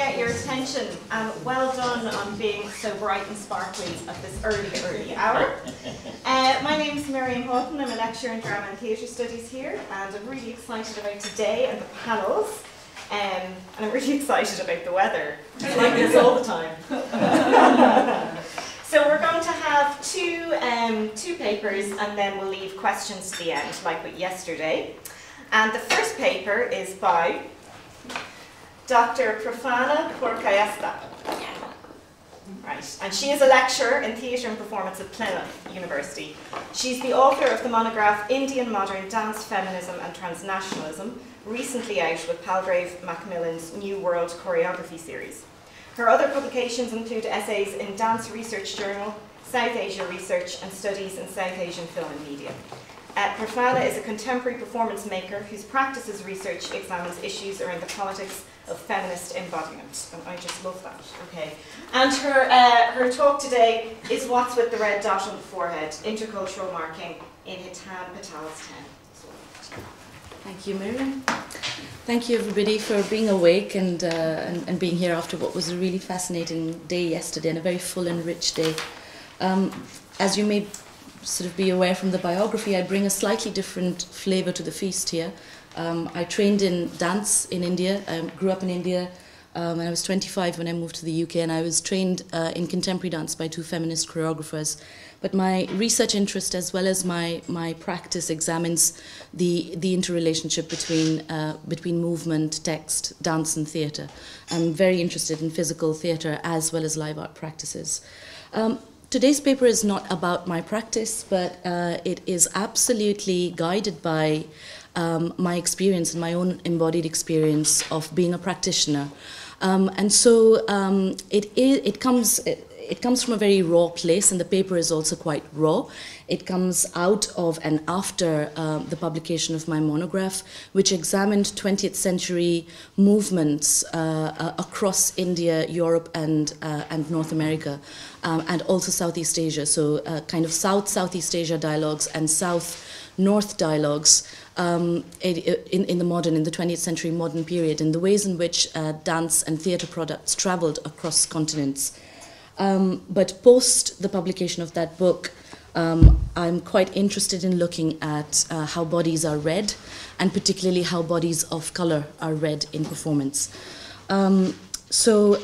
get your attention and well done on being so bright and sparkly at this early, early hour. Uh, my name is Miriam Houghton, I'm a lecturer in drama and theatre studies here and I'm really excited about today and the panels. Um, and I'm really excited about the weather. It's like this all the time. so we're going to have two, um, two papers and then we'll leave questions to the end, like with yesterday. And the first paper is by Dr. Prarthana Purkayastha. Right, and she is a lecturer in theatre and performance at Plymouth University. She's the author of the monograph Indian Modern Dance, Feminism and Transnationalism, recently out with Palgrave Macmillan's New World Choreography series. Her other publications include essays in Dance Research Journal, South Asia Research and Studies in South Asian Film and Media. Uh, Profana is a contemporary performance maker whose practices research examines issues around the politics of feminist embodiment. And I just love that. Okay. And her, uh, her talk today is What's with the Red Dot on the Forehead, Intercultural Marking in Hetain Patel's Ten. Thank you, Miriam. Thank you, everybody, for being awake and, uh, and, and, being here after what was a really fascinating day yesterday and a very full and rich day. Um, as you may sort of be aware from the biography, I bring a slightly different flavour to the feast here. Um, I trained in dance in India. I grew up in India um, and I was 25 when I moved to the UK, and I was trained uh, in contemporary dance by two feminist choreographers. But my research interest, as well as my, my practice, examines the, the interrelationship between, uh, between movement, text, dance, and theatre. I'm very interested in physical theatre as well as live art practices. Um, today's paper is not about my practice, but uh, it is absolutely guided by um, my experience and my own embodied experience of being a practitioner. Um, and so um, it, it, comes, it, it comes from a very raw place, and the paper is also quite raw. It comes out of and after uh, the publication of my monograph, which examined 20th century movements uh, uh, across India, Europe, and, uh, and North America, um, and also Southeast Asia. So, uh, kind of South Southeast Asia dialogues and South North dialogues um, in, in the modern, in the 20th century modern period, and the ways in which uh, dance and theatre products traveled across continents. Um, but post the publication of that book, um, I'm quite interested in looking at uh, how bodies are read, and particularly how bodies of color are read in performance. Um, so,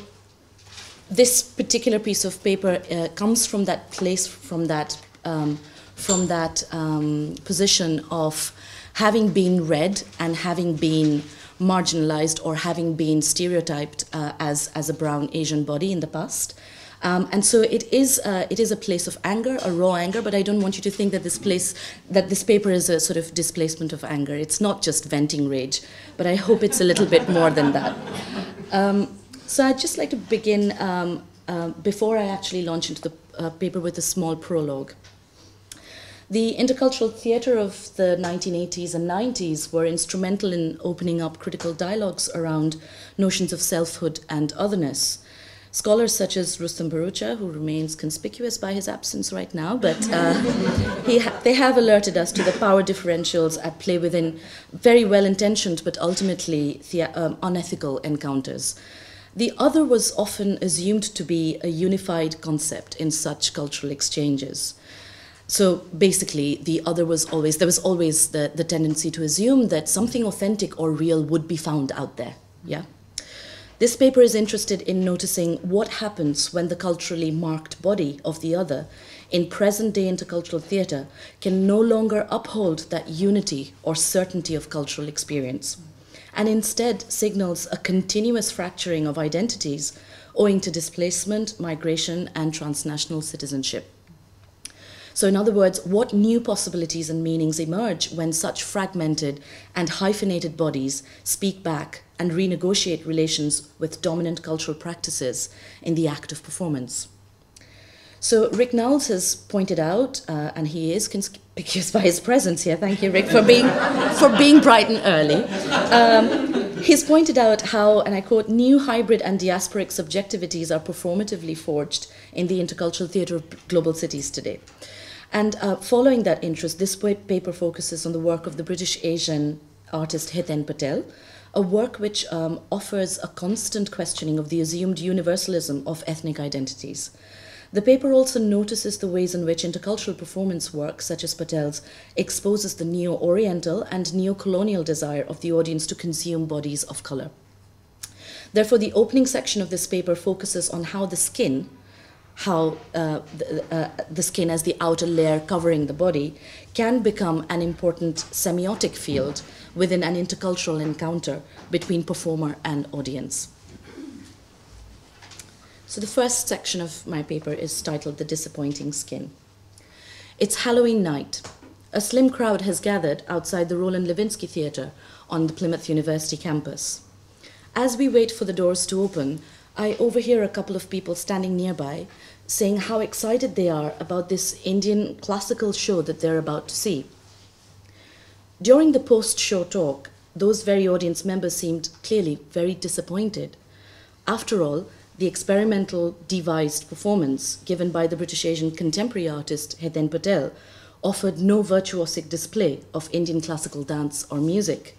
this particular piece of paper uh, comes from that place, from that, um, from that um, position of having been read and having been marginalized or having been stereotyped uh, as, as a brown Asian body in the past. Um, and so it is, uh, it is a place of anger, a raw anger, but I don't want you to think that this place, that this paper is a sort of displacement of anger. It's not just venting rage, but I hope it's a little bit more than that. Um, so I'd just like to begin um, uh, before I actually launch into the uh, paper with a small prologue. The intercultural theatre of the 1980s and 90s were instrumental in opening up critical dialogues around notions of selfhood and otherness. Scholars such as Rustom Bharucha, who remains conspicuous by his absence right now, but uh, ha they have alerted us to the power differentials at play within very well intentioned but ultimately um, unethical encounters. The other was often assumed to be a unified concept in such cultural exchanges. So basically, the other was always, there was always the, the tendency to assume that something authentic or real would be found out there. Yeah? This paper is interested in noticing what happens when the culturally marked body of the other in present day intercultural theatre can no longer uphold that unity or certainty of cultural experience, and instead signals a continuous fracturing of identities owing to displacement, migration, and transnational citizenship. So, in other words, what new possibilities and meanings emerge when such fragmented and hyphenated bodies speak back and renegotiate relations with dominant cultural practices in the act of performance. So Ric Knowles has pointed out, uh, and he is conspicuous by his presence here. Thank you, Rick, for being for being bright and early. Um, he's pointed out how, and I quote, "new hybrid and diasporic subjectivities are performatively forged in the intercultural theatre of global cities today." And uh, following that interest, this paper focuses on the work of the British Asian artist Hetain Patel, a work which um, offers a constant questioning of the assumed universalism of ethnic identities. The paper also notices the ways in which intercultural performance work, such as Patel's, exposes the neo Oriental and neo colonial desire of the audience to consume bodies of color. Therefore, the opening section of this paper focuses on how the skin, how uh, the, uh, the, skin as the outer layer covering the body, can become an important semiotic field within an intercultural encounter between performer and audience. So, the first section of my paper is titled The Disappointing Skin. It's Halloween night. A slim crowd has gathered outside the Roland Levinsky Theatre on the Plymouth University campus. As we wait for the doors to open, I overhear a couple of people standing nearby saying how excited they are about this Indian classical show that they're about to see. During the post show talk, those very audience members seemed clearly very disappointed. After all, the experimental devised performance given by the British Asian contemporary artist Hetain Patel offered no virtuosic display of Indian classical dance or music.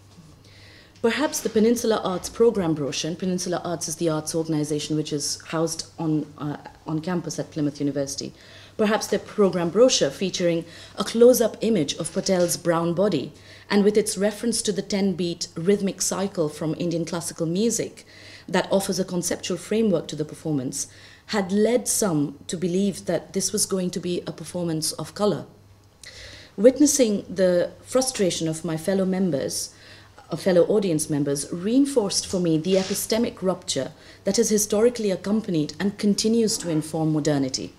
Perhaps the Peninsula Arts program brochure, and Peninsula Arts is the arts organization which is housed on, uh, on campus at Plymouth University. Perhaps their program brochure featuring a close up image of Patel's brown body and with its reference to the 10 beat rhythmic cycle from Indian classical music that offers a conceptual framework to the performance had led some to believe that this was going to be a performance of color. Witnessing the frustration of my fellow members, of fellow audience members, reinforced for me the epistemic rupture that has historically accompanied and continues to inform modernity.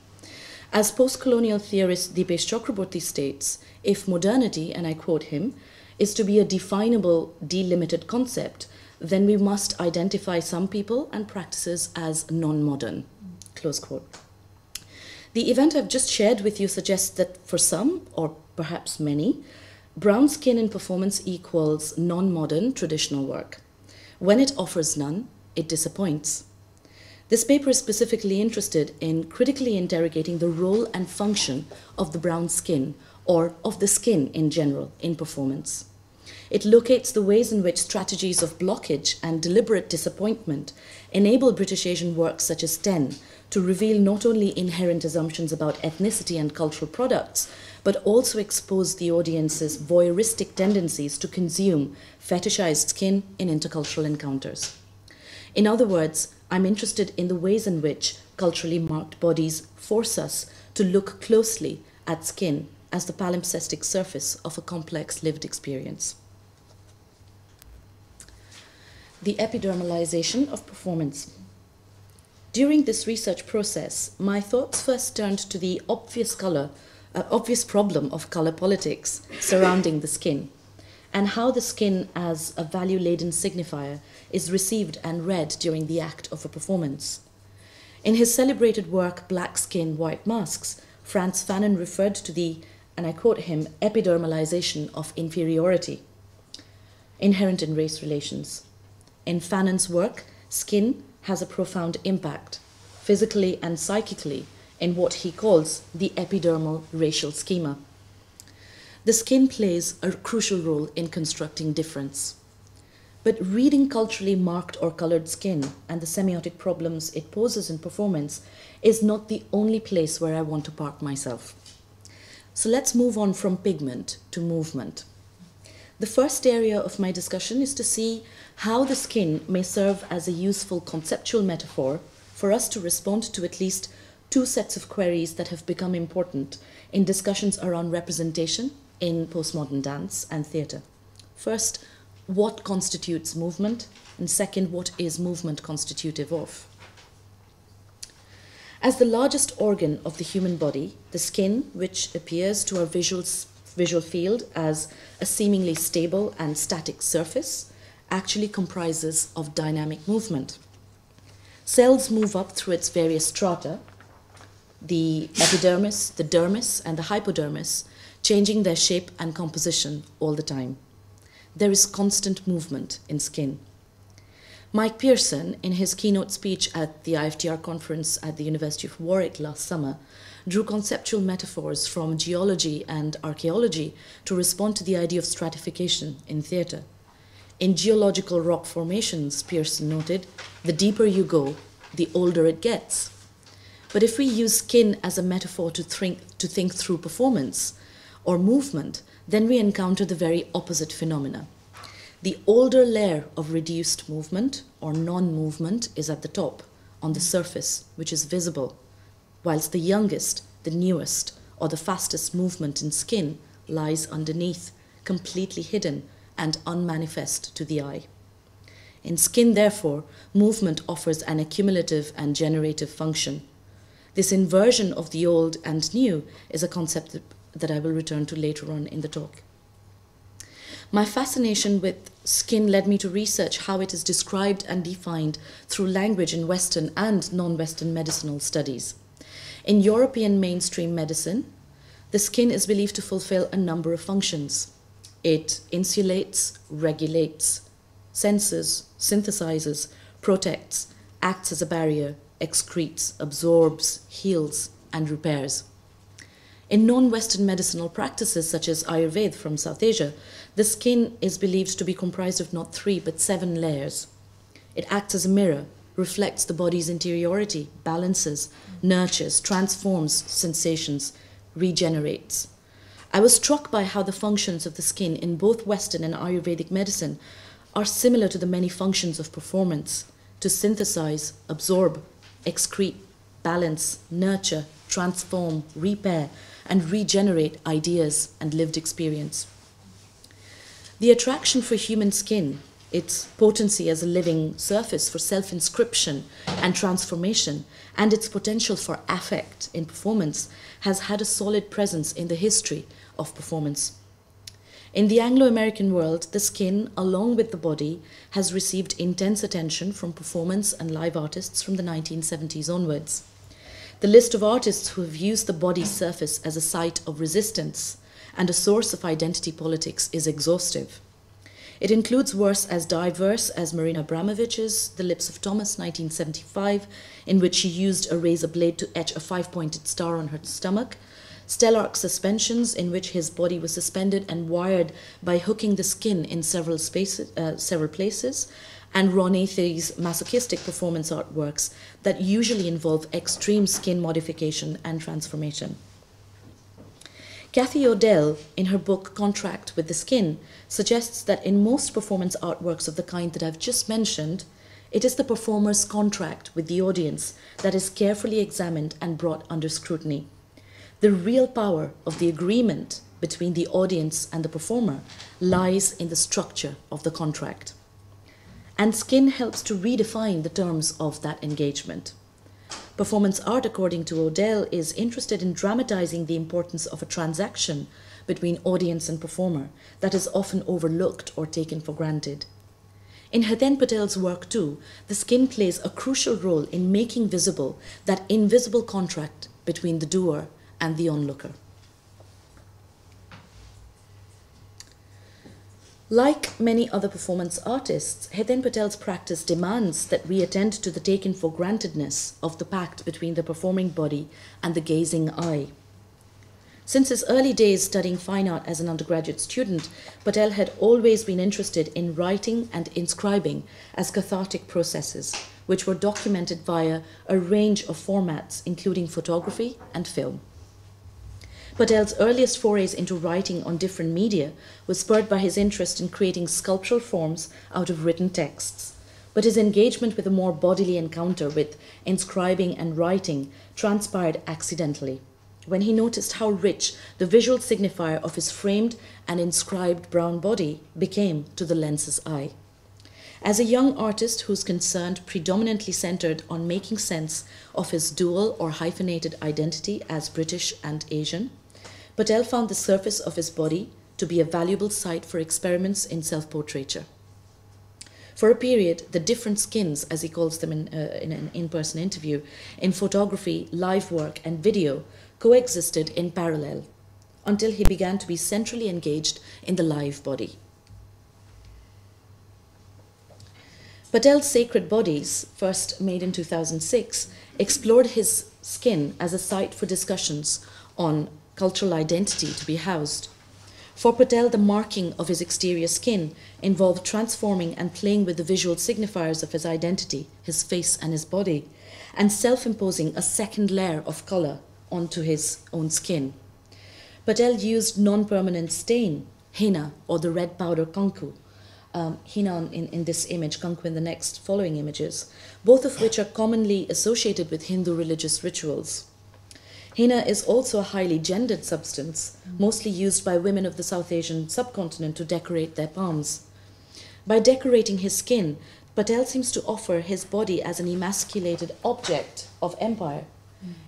As post colonial theorist Dipesh Chakrabarty states, if modernity, and I quote him, is to be a definable, delimited concept, then we must identify some people and practices as non modern. Close quote. The event I've just shared with you suggests that for some, or perhaps many, brown skin in performance equals non modern traditional work. When it offers none, it disappoints. This paper is specifically interested in critically interrogating the role and function of the brown skin, or of the skin in general, in performance. It locates the ways in which strategies of blockage and deliberate disappointment enable British Asian works such as Ten to reveal not only inherent assumptions about ethnicity and cultural products, but also expose the audience's voyeuristic tendencies to consume fetishized skin in intercultural encounters. In other words, I'm interested in the ways in which culturally marked bodies force us to look closely at skin as the palimpsestic surface of a complex lived experience the epidermalization of performance. During this research process, my thoughts first turned to the obvious color, uh, obvious problem of color politics surrounding the skin, and how the skin as a value-laden signifier is received and read during the act of a performance. In his celebrated work Black Skin, White Masks, Frantz Fanon referred to the, and I quote him, epidermalization of inferiority inherent in race relations. In Fanon's work, skin has a profound impact, physically and psychically, in what he calls the epidermal racial schema. The skin plays a crucial role in constructing difference. But reading culturally marked or colored skin and the semiotic problems it poses in performance is not the only place where I want to park myself. So let's move on from pigment to movement. The first area of my discussion is to see how the skin may serve as a useful conceptual metaphor for us to respond to at least two sets of queries that have become important in discussions around representation in postmodern dance and theatre. First, what constitutes movement? And second, what is movement constitutive of? As the largest organ of the human body, the skin, which appears to our visual visual field as a seemingly stable and static surface actually comprises of dynamic movement. Cells move up through its various strata, the epidermis, the dermis, and the hypodermis, changing their shape and composition all the time. There is constant movement in skin. Mike Pearson, in his keynote speech at the IFTR conference at the University of Warwick last summer, drew conceptual metaphors from geology and archaeology to respond to the idea of stratification in theatre. In geological rock formations, Pearson noted, the deeper you go, the older it gets. But if we use skin as a metaphor to think, to think through performance or movement, then we encounter the very opposite phenomena. The older layer of reduced movement or non movement is at the top, on the surface, which is visible, whilst the youngest, the newest, or the fastest movement in skin lies underneath, completely hidden and unmanifest to the eye. In skin, therefore, movement offers an accumulative and generative function. This inversion of the old and new is a concept that I will return to later on in the talk. My fascination with skin led me to research how it is described and defined through language in Western and non Western medicinal studies. In European mainstream medicine, the skin is believed to fulfill a number of functions. It insulates, regulates, senses, synthesizes, protects, acts as a barrier, excretes, absorbs, heals, and repairs. In non Western medicinal practices such as Ayurveda from South Asia, the skin is believed to be comprised of not three but seven layers. It acts as a mirror, reflects the body's interiority, balances, nurtures, transforms sensations, regenerates. I was struck by how the functions of the skin in both Western and Ayurvedic medicine are similar to the many functions of performance to synthesize, absorb, excrete, balance, nurture, transform, repair, and regenerate ideas and lived experience. The attraction for human skin, its potency as a living surface for self inscription and transformation, and its potential for affect in performance has had a solid presence in the history of performance. In the Anglo American world, the skin, along with the body, has received intense attention from performance and live artists from the 1970s onwards. The list of artists who have used the body surface as a site of resistance and a source of identity politics is exhaustive. It includes works as diverse as Marina Abramović's The Lips of Thomas, 1975, in which she used a razor blade to etch a five pointed star on her stomach, Stelarc suspensions, in which his body was suspended and wired by hooking the skin in several, spaces, uh, several places, and Ron Athey's masochistic performance artworks that usually involve extreme skin modification and transformation. Kathy O'Dell, in her book Contract with the Skin, suggests that in most performance artworks of the kind that I've just mentioned, it is the performer's contract with the audience that is carefully examined and brought under scrutiny. The real power of the agreement between the audience and the performer lies in the structure of the contract. And skin helps to redefine the terms of that engagement. Performance art, according to O'Dell, is interested in dramatizing the importance of a transaction between audience and performer that is often overlooked or taken for granted. In Hetain Patel's work, too, the skin plays a crucial role in making visible that invisible contract between the doer and the onlooker. Like many other performance artists, Hetain Patel's practice demands that we attend to the taken for grantedness of the pact between the performing body and the gazing eye. Since his early days studying fine art as an undergraduate student, Patel had always been interested in writing and inscribing as cathartic processes, which were documented via a range of formats, including photography and film. Patel's earliest forays into writing on different media was spurred by his interest in creating sculptural forms out of written texts. But his engagement with a more bodily encounter with inscribing and writing transpired accidentally when he noticed how rich the visual signifier of his framed and inscribed brown body became to the lens's eye. As a young artist whose concern predominantly centered on making sense of his dual or hyphenated identity as British and Asian, Patel found the surface of his body to be a valuable site for experiments in self portraiture. For a period, the different skins, as he calls them in, uh, in an in person interview, in photography, live work, and video, coexisted in parallel until he began to be centrally engaged in the live body. Patel's Sacred Bodies, first made in 2006, explored his skin as a site for discussions on cultural identity to be housed. For Patel, the marking of his exterior skin involved transforming and playing with the visual signifiers of his identity, his face and his body, and self imposing a second layer of colour onto his own skin. Patel used non permanent stain, henna, or the red powder kanku. Um, henna in, in this image, kanku in the next following images, both of which are commonly associated with Hindu religious rituals. Henna is also a highly gendered substance, mostly used by women of the South Asian subcontinent to decorate their palms. By decorating his skin, Patel seems to offer his body as an emasculated object of empire.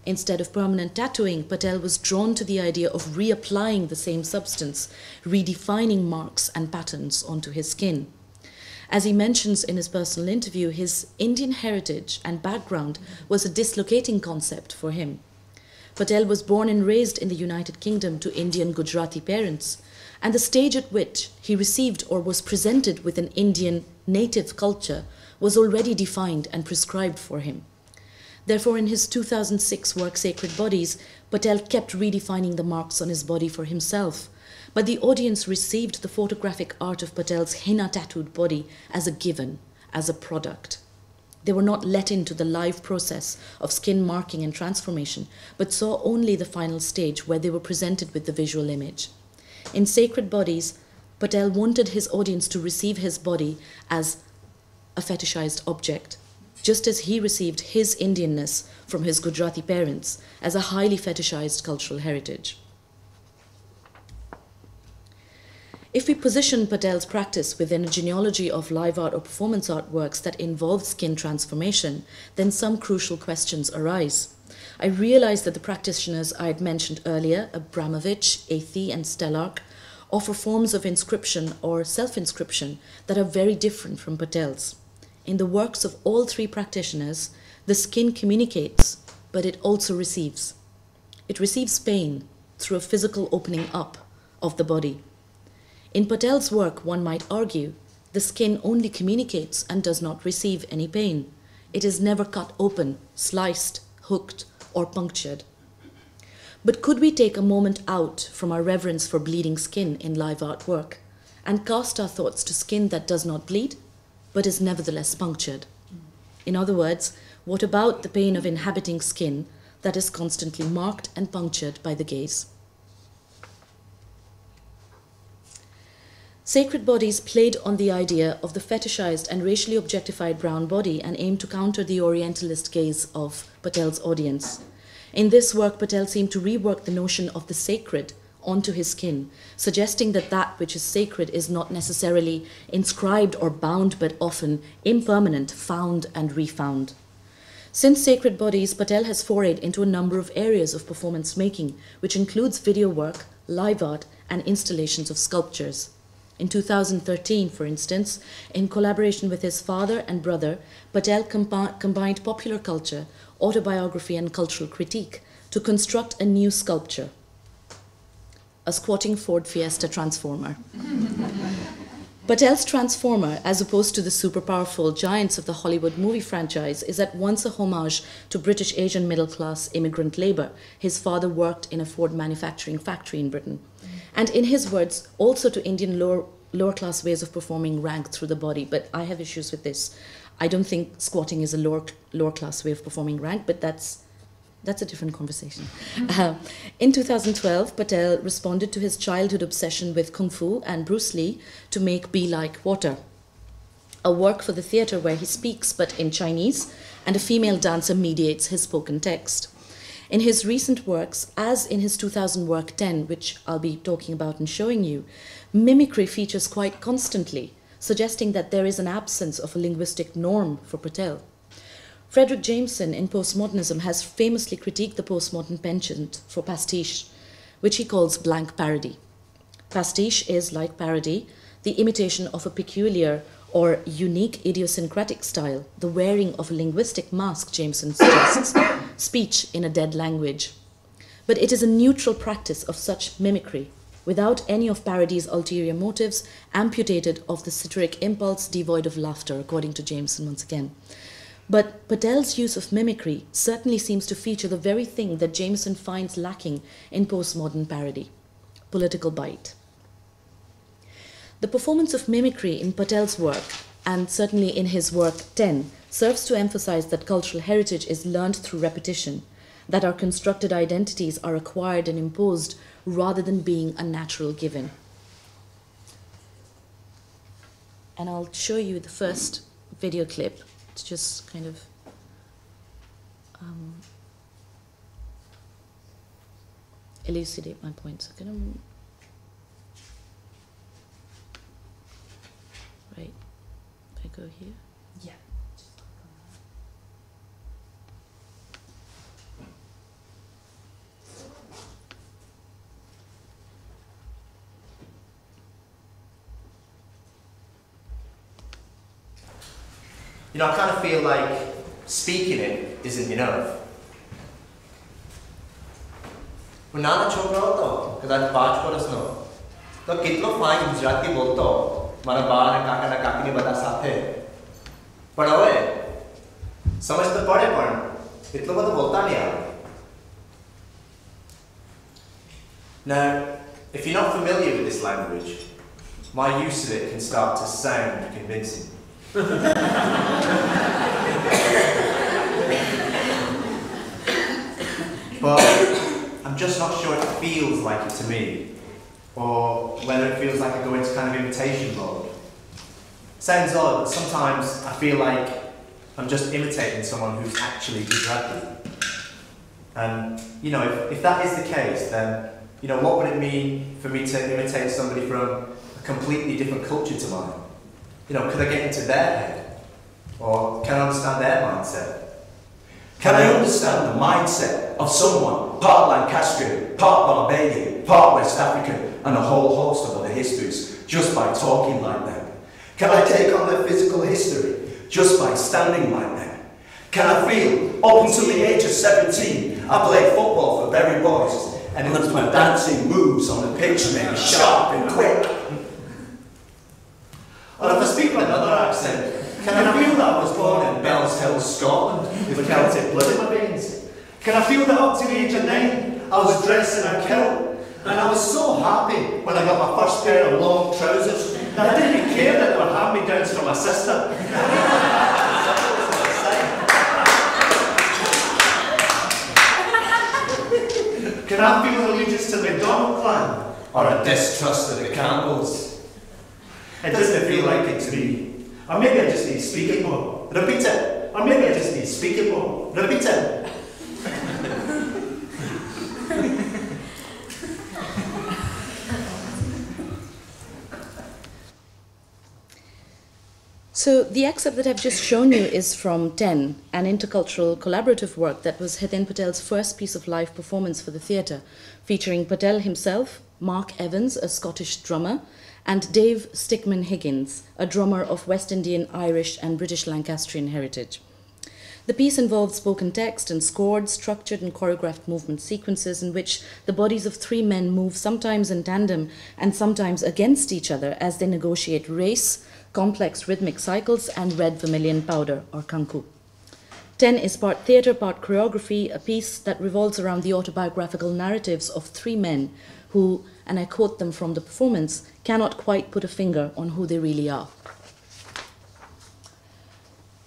Instead of permanent tattooing, Patel was drawn to the idea of reapplying the same substance, redefining marks and patterns onto his skin. As he mentions in his personal interview, his Indian heritage and background was a dislocating concept for him. Patel was born and raised in the United Kingdom to Indian Gujarati parents, and the stage at which he received or was presented with an Indian native culture was already defined and prescribed for him. Therefore, in his 2006 work Sacred Bodies, Patel kept redefining the marks on his body for himself. But the audience received the photographic art of Patel's henna tattooed body as a given, as a product. They were not let into the live process of skin marking and transformation, but saw only the final stage where they were presented with the visual image. In Sacred Bodies, Patel wanted his audience to receive his body as a fetishized object, just as he received his Indianness from his Gujarati parents as a highly fetishized cultural heritage. If we position Patel's practice within a genealogy of live art or performance artworks that involve skin transformation, then some crucial questions arise. I realize that the practitioners I had mentioned earlier, Abramović, Athey, and Stelarc, offer forms of inscription or self inscription that are very different from Patel's. In the works of all three practitioners, the skin communicates, but it also receives. It receives pain through a physical opening up of the body. In Patel's work, one might argue, the skin only communicates and does not receive any pain. It is never cut open, sliced, hooked, or punctured. But could we take a moment out from our reverence for bleeding skin in live artwork and cast our thoughts to skin that does not bleed, but is nevertheless punctured? In other words, what about the pain of inhabiting skin that is constantly marked and punctured by the gaze? Sacred Bodies played on the idea of the fetishized and racially objectified brown body and aimed to counter the Orientalist gaze of Patel's audience. In this work, Patel seemed to rework the notion of the sacred onto his skin, suggesting that that which is sacred is not necessarily inscribed or bound, but often impermanent, found and refound. Since Sacred Bodies, Patel has forayed into a number of areas of performance making, which includes video work, live art, and installations of sculptures. In 2013, for instance, in collaboration with his father and brother, Patel combi- combined popular culture, autobiography, and cultural critique to construct a new sculpture a squatting Ford Fiesta transformer. Patel's transformer, as opposed to the super powerful giants of the Hollywood movie franchise, is at once a homage to British Asian middle class immigrant labor. His father worked in a Ford manufacturing factory in Britain. And in his words, also to Indian lower, lower class ways of performing rank through the body. But I have issues with this. I don't think squatting is a lower, lower class way of performing rank, but that's that's a different conversation. Uh, in 2012, Patel responded to his childhood obsession with Kung Fu and Bruce Lee to make Be Like Water, a work for the theatre where he speaks but in Chinese, and a female dancer mediates his spoken text. In his recent works, as in his 2000 work 10, which I'll be talking about and showing you, mimicry features quite constantly, suggesting that there is an absence of a linguistic norm for Patel. Fredric Jameson in Postmodernism has famously critiqued the postmodern penchant for pastiche, which he calls blank parody. Pastiche is, like parody, the imitation of a peculiar or unique idiosyncratic style, the wearing of a linguistic mask, Jameson suggests, speech in a dead language. But it is a neutral practice of such mimicry, without any of parody's ulterior motives, amputated of the satiric impulse, devoid of laughter, according to Jameson once again. But Patel's use of mimicry certainly seems to feature the very thing that Jameson finds lacking in postmodern parody political bite. The performance of mimicry in Patel's work, and certainly in his work 10, serves to emphasize that cultural heritage is learned through repetition, that our constructed identities are acquired and imposed rather than being a natural given. And I'll show you the first video clip to just kind of um, elucidate my point. So, can I, right, if I go here. Yeah. You know, I kind of feel like speaking it isn't enough. નાના છોકરો હતો કદાચ પાંચ વર્ષનો તો કેટલો fine Gujarati બોલતો મારા બા અને કાકાના કાકીની બધા સાથે પણ હવે સમજ તો પડે પણ એટલો બધો બોલતા નહીં આવે Now, if you're not familiar with this language, my use of it can start to sound convincing. but I'm just not sure it feels like it to me, or whether it feels like I go into kind of imitation mode. Sounds odd, but sometimes I feel like I'm just imitating someone who's actually Gujarati. And, you know, if, if that is the case, then, you know, what would it mean for me to imitate somebody from a completely different culture to mine? You know, could I get into their head? Or can I understand their mindset? Can I understand the mindset of someone part Lancastrian, part Barbadian, part West African, and a whole host of other histories just by talking like them? Can I take on their physical history just by standing like them? Can I feel, up until the age of 17, I played football for Bury Boys, and left my dancing moves on the pitch made me sharp and quick? Or if I speak with another accent, can I feel that I was born in Bellshill, Scotland, with Celtic blood in my veins? Can I feel that up to the age of nine, I was dressed in a kilt, and I was so happy when I got my first pair of long trousers that I didn't care that they were hand-me-downs from my sister. Can I feel allegiance to the McDonald clan, or a distrust of the Campbells? It doesn't feel like it to me. Or maybe I just need speaking more. Repeat it. Or maybe I just need speaking more. Repeat it. So the excerpt that I've just shown you is from 10, an intercultural collaborative work that was Hetain Patel's first piece of live performance for the theatre, featuring Patel himself, Mark Evans, a Scottish drummer, and Dave Stickman Higgins, a drummer of West Indian, Irish, and British Lancastrian heritage. The piece involved spoken text and scored, structured, and choreographed movement sequences in which the bodies of three men move sometimes in tandem and sometimes against each other as they negotiate race, complex rhythmic cycles, and red vermilion powder, or kanku. 10 is part theatre, part choreography, a piece that revolves around the autobiographical narratives of three men who, and I quote them from the performance, cannot quite put a finger on who they really are.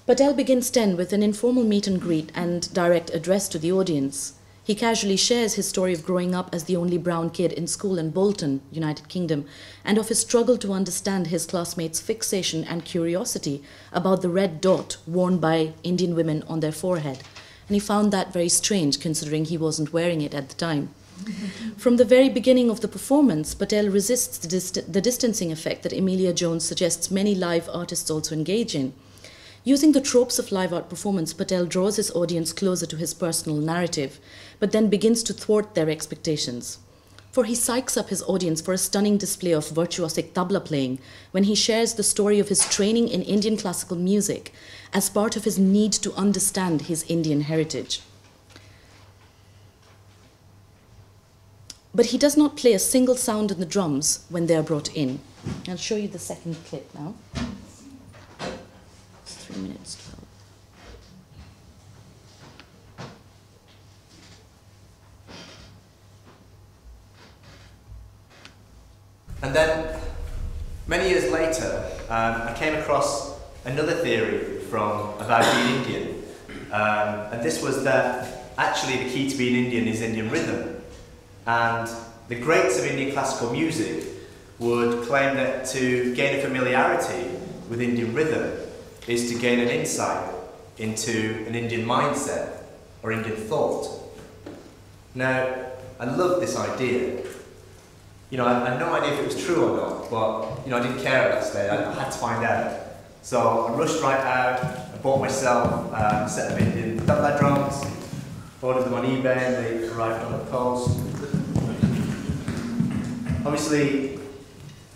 Patel begins 10 with an informal meet and greet and direct address to the audience. He casually shares his story of growing up as the only brown kid in school in Bolton, United Kingdom, and of his struggle to understand his classmates' fixation and curiosity about the red dot worn by Indian women on their forehead. And he found that very strange considering he wasn't wearing it at the time. From the very beginning of the performance, Patel resists the, dist- the distancing effect that Amelia Jones suggests many live artists also engage in. Using the tropes of live art performance, Patel draws his audience closer to his personal narrative, but then begins to thwart their expectations. For he psychs up his audience for a stunning display of virtuosic tabla playing when he shares the story of his training in Indian classical music as part of his need to understand his Indian heritage. But he does not play a single sound in the drums when they are brought in. I'll show you the second clip now. It's three minutes 12. And then many years later, um, I came across another theory from about being Indian. Um, and this was that actually the key to being Indian is Indian rhythm. And the greats of Indian classical music would claim that to gain a familiarity with Indian rhythm is to gain an insight into an Indian mindset or Indian thought. Now, I love this idea. You know, I, had no idea if it was true or not, but you know, I didn't care at that stage. I, I had to find out. So I rushed right out. I bought myself um, a set of Indian tabla drums, ordered them on eBay, and they arrived on the post. Obviously,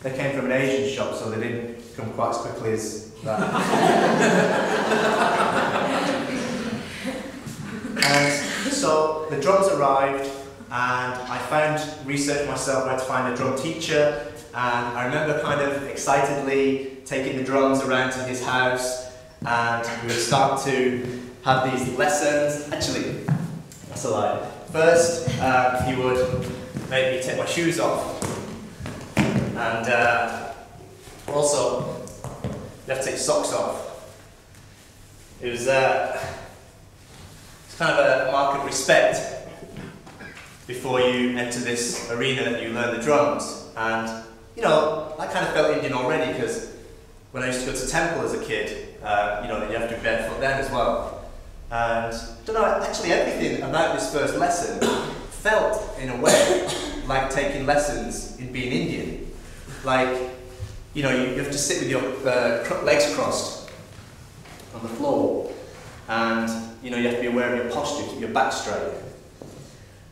they came from an Asian shop, so they didn't come quite as quickly as that. and so the drums arrived, and I found, researched myself where to find a drum teacher, and I remember kind of excitedly taking the drums around to his house, and we would start to have these lessons. Actually, that's a lie. First, uh, he would make me take my shoes off, and uh, also, to take socks off. It was uh, it's kind of a mark of respect before you enter this arena that you learn the drums. And, you know, I kind of felt Indian already because when I used to go to temple as a kid, uh, you know, that you have to be barefoot then as well. And, don't know, actually everything about this first lesson felt, in a way, like taking lessons in being Indian. Like, you know, you, you have to sit with your uh, legs crossed on the floor, and you know you have to be aware of your posture, keep your back straight,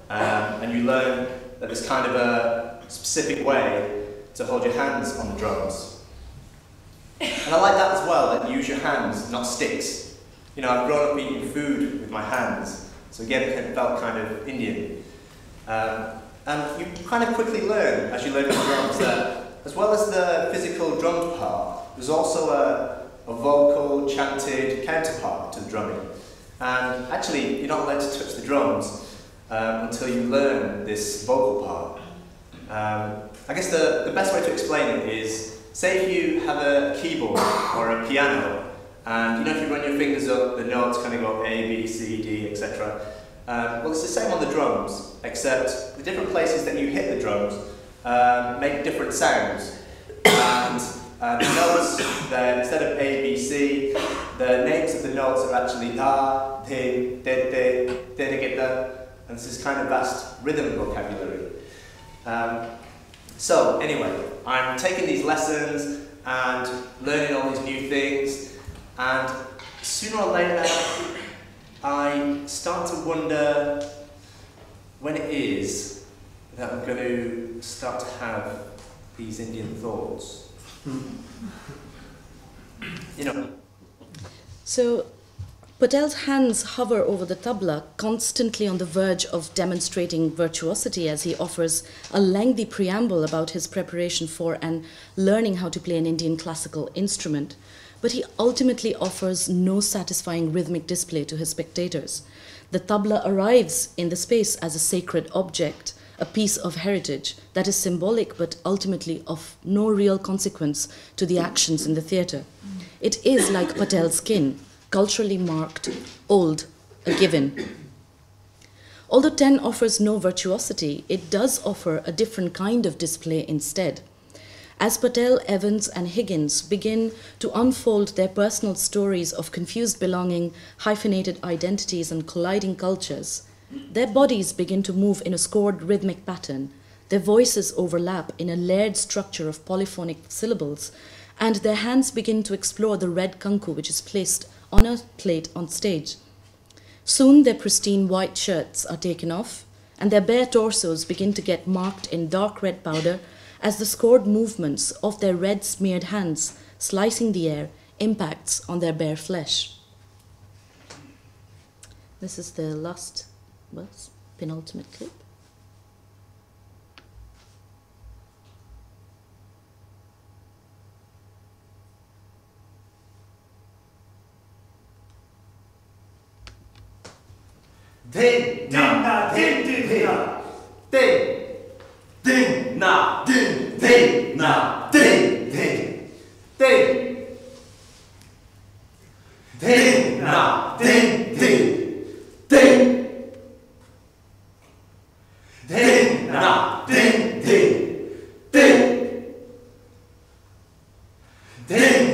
um, and you learn that there's kind of a specific way to hold your hands on the drums. And I like that as well, that you use your hands, not sticks. You know, I've grown up eating food with my hands, so again, it felt kind of Indian. Um, and you kind of quickly learn, as you learn the drums, that as well as the physical drummed part, there's also a, a vocal, chanted counterpart to the drumming. And actually, you're not allowed to touch the drums um, until you learn this vocal part. Um, I guess the, the best way to explain it is, say if you have a keyboard or a piano, and you know if you run your fingers up, the notes kind of go A, B, C, D, etc. Um, well, it's the same on the drums, except the different places that you hit the drums um, make different sounds. And uh, the notes, the, instead of A, B, C, the names of the notes are actually da, te, de, de, de, de, de, and this is kind of vast rhythm vocabulary. Um, so, anyway, I'm taking these lessons and learning all these new things, and sooner or later, I start to wonder when it is that I'm going to start to have these Indian thoughts. you know. So, Patel's hands hover over the tabla, constantly on the verge of demonstrating virtuosity as he offers a lengthy preamble about his preparation for and learning how to play an Indian classical instrument. But he ultimately offers no satisfying rhythmic display to his spectators. The tabla arrives in the space as a sacred object, a piece of heritage that is symbolic but ultimately of no real consequence to the actions in the theatre. It is like Patel's skin, culturally marked, old, a given. Although 10 offers no virtuosity, it does offer a different kind of display instead. As Patel, Evans, and Higgins begin to unfold their personal stories of confused belonging, hyphenated identities, and colliding cultures, their bodies begin to move in a scored rhythmic pattern. Their voices overlap in a layered structure of polyphonic syllables, and their hands begin to explore the red kanku which is placed on a plate on stage. Soon their pristine white shirts are taken off, and their bare torsos begin to get marked in dark red powder as the scored movements of their red smeared hands slicing the air impacts on their bare flesh. This is the last, well, penultimate clip. Ding na ding ding ding na. Ding ding na ding ding na ding ding ding ding na ding ding ding ding na ding ding ding ding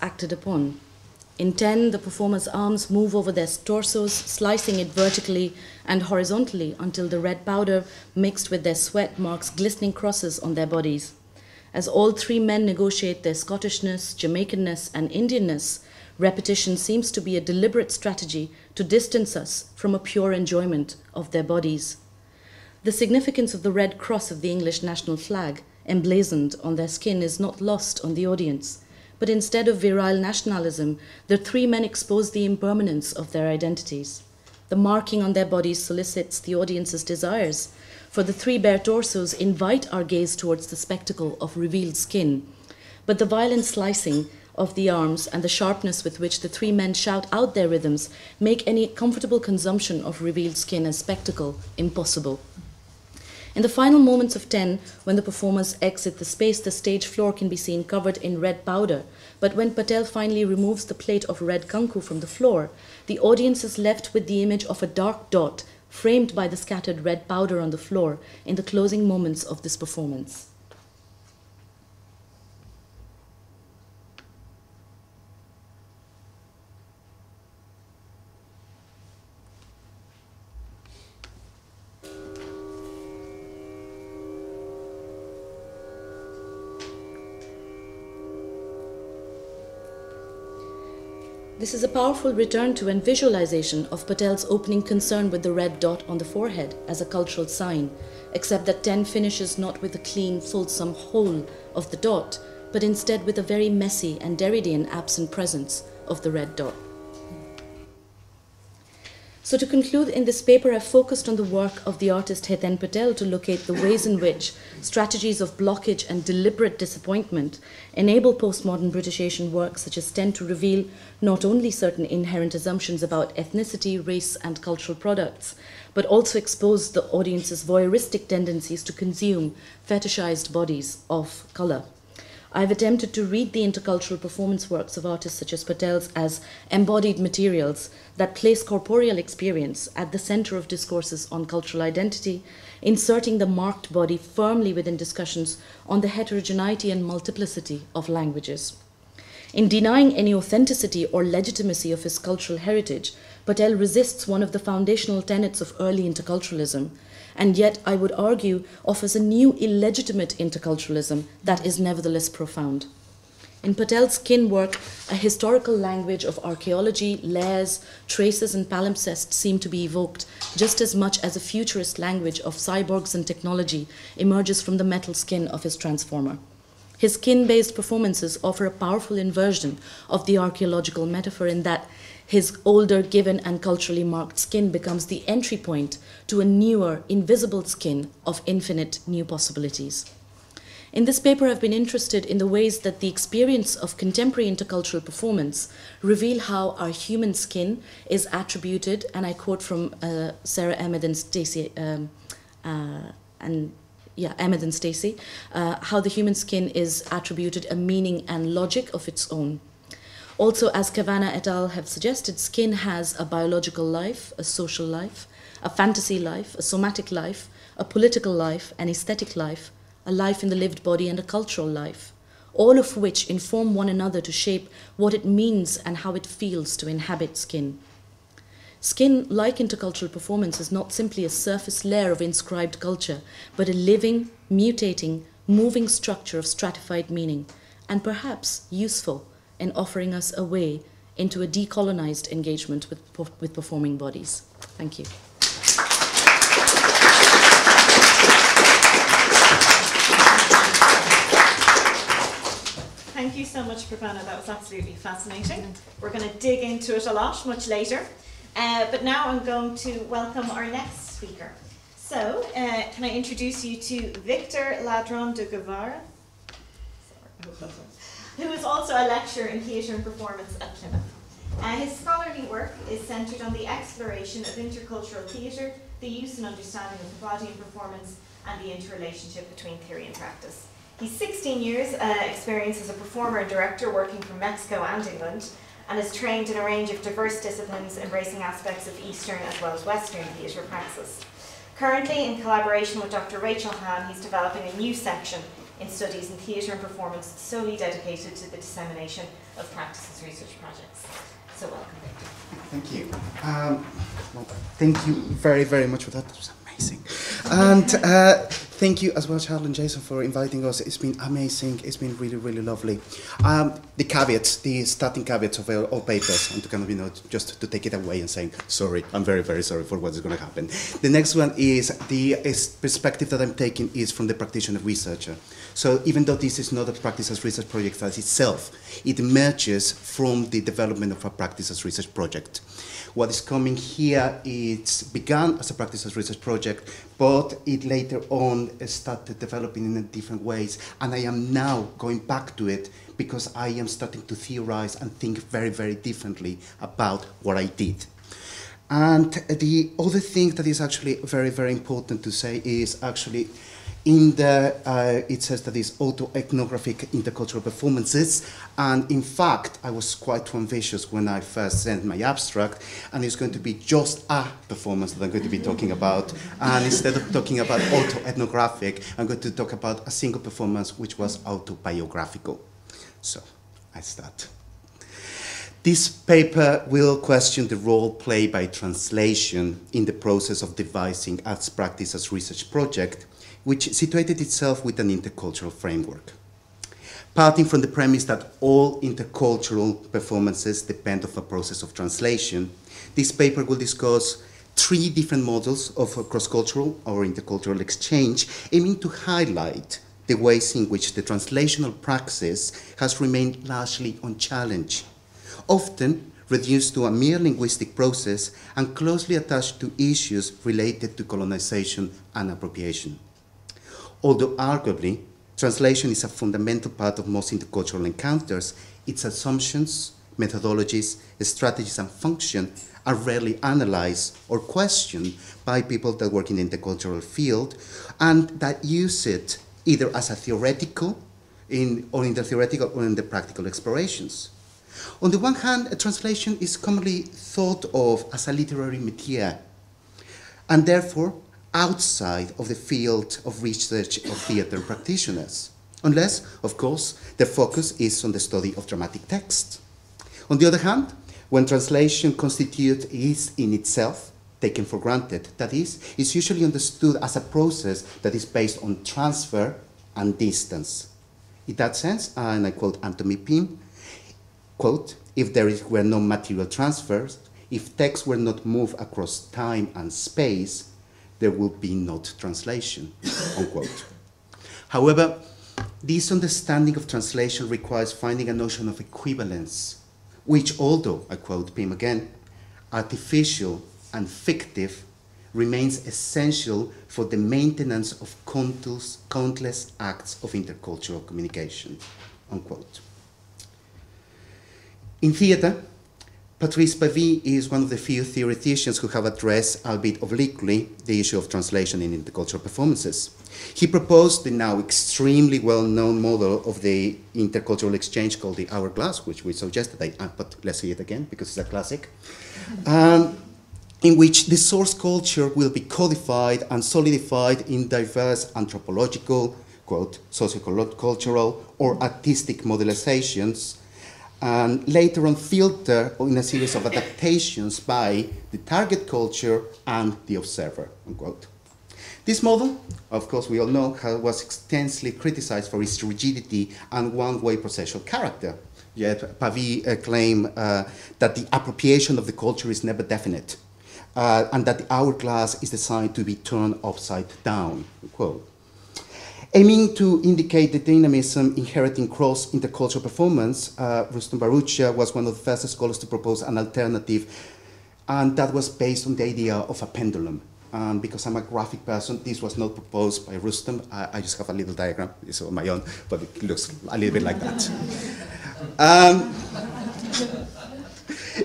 acted upon. In 10, the performer's arms move over their torsos, slicing it vertically and horizontally until the red powder mixed with their sweat marks glistening crosses on their bodies. As all three men negotiate their Scottishness, Jamaicanness, and Indianness, repetition seems to be a deliberate strategy to distance us from a pure enjoyment of their bodies. The significance of the red cross of the English national flag, emblazoned on their skin, is not lost on the audience but instead of virile nationalism, the three men expose the impermanence of their identities. The marking on their bodies solicits the audience's desires, for the three bare torsos invite our gaze towards the spectacle of revealed skin. But the violent slicing of the arms and the sharpness with which the three men shout out their rhythms make any comfortable consumption of revealed skin as spectacle impossible. In the final moments of 10, when the performers exit the space, the stage floor can be seen covered in red powder. But when Patel finally removes the plate of red kunku from the floor, the audience is left with the image of a dark dot framed by the scattered red powder on the floor in the closing moments of this performance. This is a powerful return to and visualization of Patel's opening concern with the red dot on the forehead as a cultural sign, except that 10 finishes not with a clean, fulsome whole of the dot, but instead with a very messy and Derridean absent presence of the red dot. So, to conclude, in this paper, I've focused on the work of the artist Hetain Patel to locate the ways in which strategies of blockage and deliberate disappointment enable postmodern British Asian works such as Ten to reveal not only certain inherent assumptions about ethnicity, race, and cultural products, but also expose the audience's voyeuristic tendencies to consume fetishized bodies of color. I've attempted to read the intercultural performance works of artists such as Patel's as embodied materials that place corporeal experience at the center of discourses on cultural identity, inserting the marked body firmly within discussions on the heterogeneity and multiplicity of languages. In denying any authenticity or legitimacy of his cultural heritage, Patel resists one of the foundational tenets of early interculturalism and yet I would argue offers a new illegitimate interculturalism that is nevertheless profound. In Patel's skin work, a historical language of archaeology, layers, traces, and palimpsests seem to be evoked, just as much as a futurist language of cyborgs and technology emerges from the metal skin of his transformer. His skin based performances offer a powerful inversion of the archaeological metaphor in that his older, given, and culturally marked skin becomes the entry point to a newer, invisible skin of infinite new possibilities. In this paper, I've been interested in the ways that the experience of contemporary intercultural performance reveal how our human skin is attributed, and I quote from uh, Sara Ahmed and Stacey, um, uh, and yeah, Ahmed and Stacey, uh, how the human skin is attributed a meaning and logic of its own. Also, as Cavanagh et al. have suggested, skin has a biological life, a social life, a fantasy life, a somatic life, a political life, an aesthetic life, a life in the lived body, and a cultural life, all of which inform one another to shape what it means and how it feels to inhabit skin. Skin, like intercultural performance, is not simply a surface layer of inscribed culture, but a living, mutating, moving structure of stratified meaning, and perhaps useful in offering us a way into a decolonized engagement with, with performing bodies. Thank you. Thank you so much, Prarthana. That was absolutely fascinating. We're going to dig into it a lot much later. Uh, but now I'm going to welcome our next speaker. So, uh, can I introduce you to Victor Ladron de Guevara? Sorry, who is also a lecturer in theatre and performance at Plymouth. Uh, his scholarly work is centred on the exploration of intercultural theatre, the use and understanding of the body in performance, and the interrelationship between theory and practice. He's 16 years uh, experience as a performer and director working from Mexico and England, and is trained in a range of diverse disciplines embracing aspects of Eastern as well as Western theatre praxis. Currently, in collaboration with Dr. Rachel Hann, he's developing a new section in studies in theatre and performance solely dedicated to the dissemination of practices research projects. So welcome. Thank you. Um, well, thank you very, very much for that. Amazing. And uh, thank you as well, Charles and Jason, for inviting us. It's been amazing. It's been really, really lovely. Um, the caveats, the starting caveats of all papers, and to kind of, you know, just to take it away and saying, sorry, I'm very, very sorry for what is going to happen. The next one is the perspective that I'm taking is from the practitioner researcher. So even though this is not a practice as research project as itself, it emerges from the development of a practice as research project. What is coming here, it's began as a practice as research project, but it later on started developing in different ways, and I am now going back to it because I am starting to theorize and think very, very differently about what I did. And the other thing that is actually very, very important to say is actually in the, uh, it says that it's autoethnographic intercultural performances. And in fact, I was quite ambitious when I first sent my abstract, and it's going to be just a performance that I'm going to be talking about. And instead of talking about autoethnographic, I'm going to talk about a single performance which was autobiographical. So I start. This paper will question the role played by translation in the process of devising arts practice as research project which situated itself with an intercultural framework. parting from the premise that all intercultural performances depend on a process of translation, this paper will discuss three different models of cross-cultural or intercultural exchange, aiming to highlight the ways in which the translational praxis has remained largely unchallenged, often reduced to a mere linguistic process and closely attached to issues related to colonization and appropriation. Although arguably, translation is a fundamental part of most intercultural encounters, its assumptions, methodologies, strategies, and function are rarely analyzed or questioned by people that work in the intercultural field and that use it either as a theoretical in, or in the theoretical or in the practical explorations. On the one hand, a translation is commonly thought of as a literary métier, and therefore outside of the field of research of theater practitioners, unless, of course, the focus is on the study of dramatic text. On the other hand, when translation constitutes is in itself taken for granted, that is, is usually understood as a process that is based on transfer and distance. In that sense, and I quote Anthony Pym, quote, if there is, were no material transfers, if texts were not moved across time and space, there will be not translation, unquote. However, this understanding of translation requires finding a notion of equivalence, which although, I quote Pym again, artificial and fictive, remains essential for the maintenance of countless, countless acts of intercultural communication, unquote. In theater, Patrice Pavis is one of the few theoreticians who have addressed, albeit obliquely, the issue of translation in intercultural performances. He proposed the now extremely well-known model of the intercultural exchange called the hourglass, which we saw yesterday, uh, but let's see it again because it's a classic, um, in which the source culture will be codified and solidified in diverse anthropological, quote, sociocultural, or artistic modelizations and later on filter in a series of adaptations by the target culture and the observer, unquote. This model, of course, we all know, was extensively criticized for its rigidity and one-way processual character. Yet Pavis uh, claimed uh, that the appropriation of the culture is never definite, uh, and that the hourglass is designed to be turned upside down, quote. Aiming to indicate the dynamism inherent in cross intercultural performance, uh, Bharucha was one of the first scholars to propose an alternative, and that was based on the idea of a pendulum. Um, because I'm a graphic person, this was not proposed by Rustom. I, I just have a little diagram, it's on my own, but it looks a little bit like that. Um,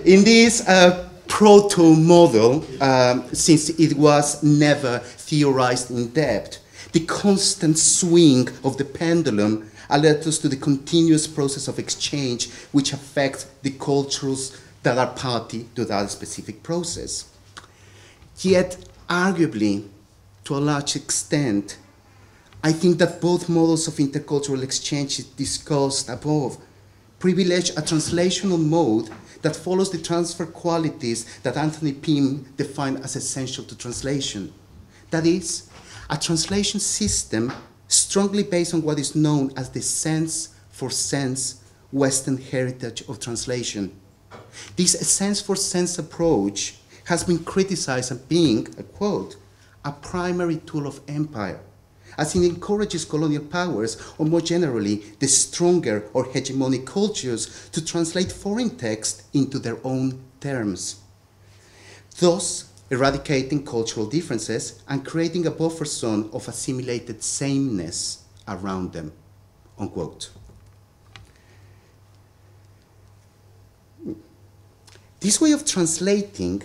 in this uh, proto model, um, since it was never theorized in depth, the constant swing of the pendulum alerts us to the continuous process of exchange which affects the cultures that are party to that specific process. Yet, arguably, to a large extent, I think that both models of intercultural exchange discussed above privilege a translational mode that follows the transfer qualities that Anthony Pym defined as essential to translation. That is, a translation system strongly based on what is known as the sense for sense Western heritage of translation. This sense for sense approach has been criticized as being, a quote, a primary tool of empire, as it encourages colonial powers, or more generally, the stronger or hegemonic cultures, to translate foreign text into their own terms. Thus, eradicating cultural differences and creating a buffer zone of assimilated sameness around them, unquote. This way of translating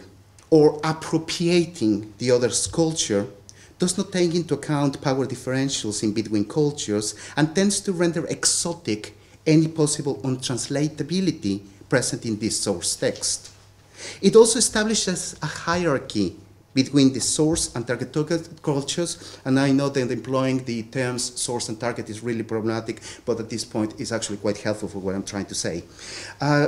or appropriating the other's culture does not take into account power differentials in between cultures and tends to render exotic any possible untranslatability present in this source text. It also establishes a hierarchy between the source and target cultures, and I know that employing the terms source and target is really problematic, but at this point it's actually quite helpful for what I'm trying to say. Uh,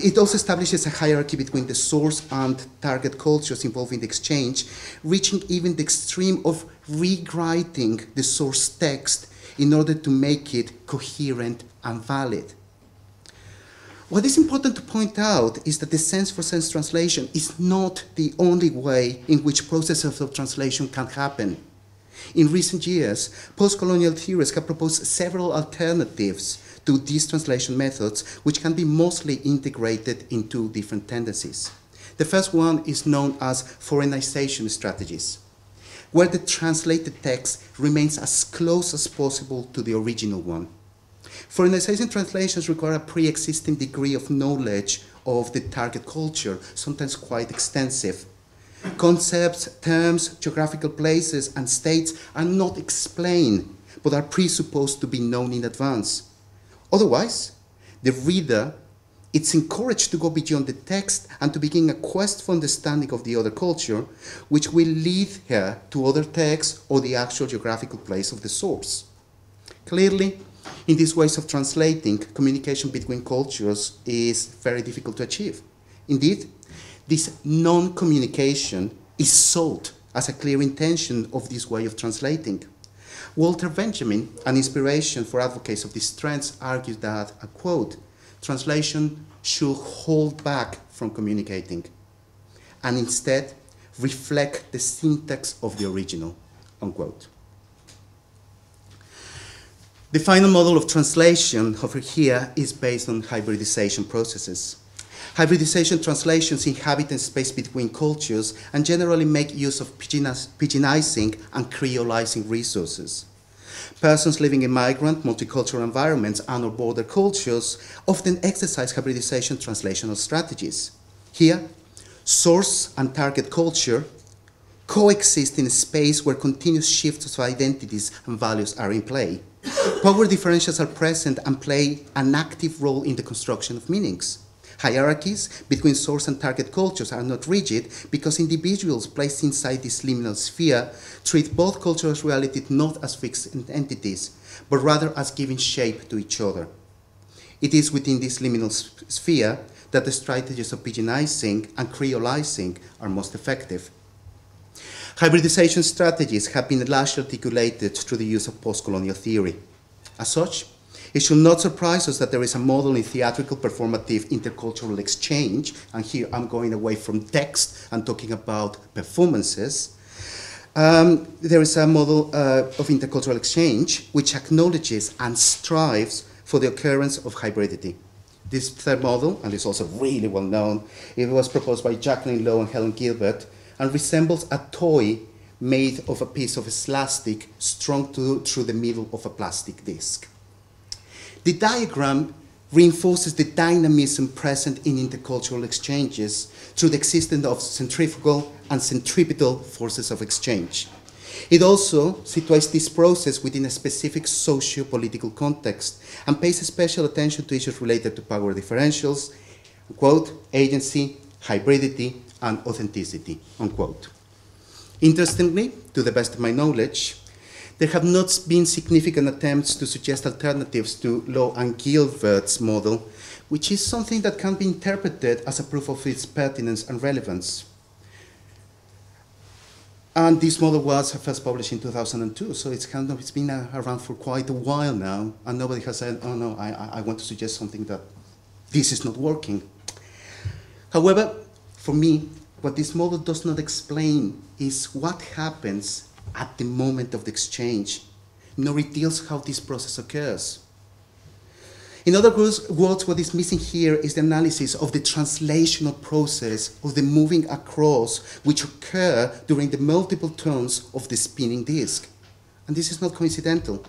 it also establishes a hierarchy between the source and target cultures involving the exchange, reaching even the extreme of rewriting the source text in order to make it coherent and valid. What is important to point out is that the sense for sense translation is not the only way in which processes of translation can happen. In recent years, post-colonial theorists have proposed several alternatives to these translation methods, which can be mostly integrated into different tendencies. The first one is known as foreignization strategies, where the translated text remains as close as possible to the original one. Foreignization translations require a pre-existing degree of knowledge of the target culture, sometimes quite extensive. Concepts, terms, geographical places, and states are not explained, but are presupposed to be known in advance. Otherwise, the reader it's encouraged to go beyond the text and to begin a quest for understanding of the other culture, which will lead her to other texts or the actual geographical place of the source. Clearly, in these ways of translating, communication between cultures is very difficult to achieve. Indeed, this non communication is sought as a clear intention of this way of translating. Walter Benjamin, an inspiration for advocates of these trends, argues that, a quote, translation should hold back from communicating and instead reflect the syntax of the original, unquote. The final model of translation over here is based on hybridization processes. Hybridization translations inhabit the space between cultures and generally make use of pidginizing and creolizing resources. Persons living in migrant, multicultural environments and or border cultures often exercise hybridization translational strategies. Here, source and target culture coexist in a space where continuous shifts of identities and values are in play. Power differentials are present and play an active role in the construction of meanings. Hierarchies between source and target cultures are not rigid because individuals placed inside this liminal sphere treat both cultures' realities not as fixed entities, but rather as giving shape to each other. It is within this liminal sphere that the strategies of pidginizing and creolizing are most effective. Hybridization strategies have been largely articulated through the use of post-colonial theory. As such, it should not surprise us that there is a model in theatrical performative intercultural exchange, and here I'm going away from text and talking about performances. Um, there is a model uh, of intercultural exchange which acknowledges and strives for the occurrence of hybridity. This third model, and it's also really well known, it was proposed by Jacqueline Lo and Helen Gilbert, and resembles a toy made of a piece of elastic strung to, through the middle of a plastic disc. The diagram reinforces the dynamism present in intercultural exchanges through the existence of centrifugal and centripetal forces of exchange. It also situates this process within a specific socio-political context and pays special attention to issues related to power differentials, quote, agency, hybridity, and authenticity, unquote. Interestingly, to the best of my knowledge, there have not been significant attempts to suggest alternatives to Lo and Gilbert's model, which is something that can be interpreted as a proof of its pertinence and relevance. And this model was first published in 2002, so it's kind of it's been uh, around for quite a while now, and nobody has said, "Oh no, I, I want to suggest something that this is not working." However, for me, what this model does not explain is what happens at the moment of the exchange, nor reveals how this process occurs. In other words, what is missing here is the analysis of the translational process of the moving across which occur during the multiple turns of the spinning disk. And this is not coincidental.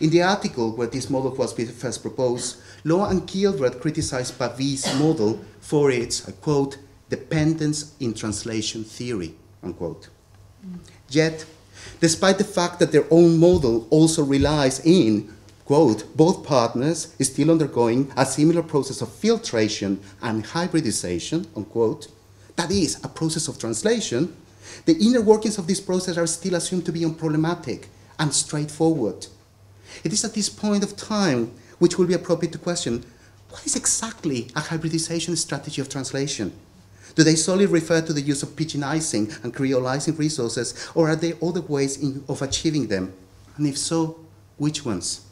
In the article where this model was first proposed, Lo and Gilbert criticized Pavis's model for its, I quote, dependence in translation theory, unquote. Yet, despite the fact that their own model also relies in, quote, both partners is still undergoing a similar process of filtration and hybridization, unquote, that is, a process of translation, the inner workings of this process are still assumed to be unproblematic and straightforward. It is at this point of time which will be appropriate to question what is exactly a hybridization strategy of translation? Do they solely refer to the use of pidginizing and creolizing resources, or are there other ways in, of achieving them? And if so, Which ones?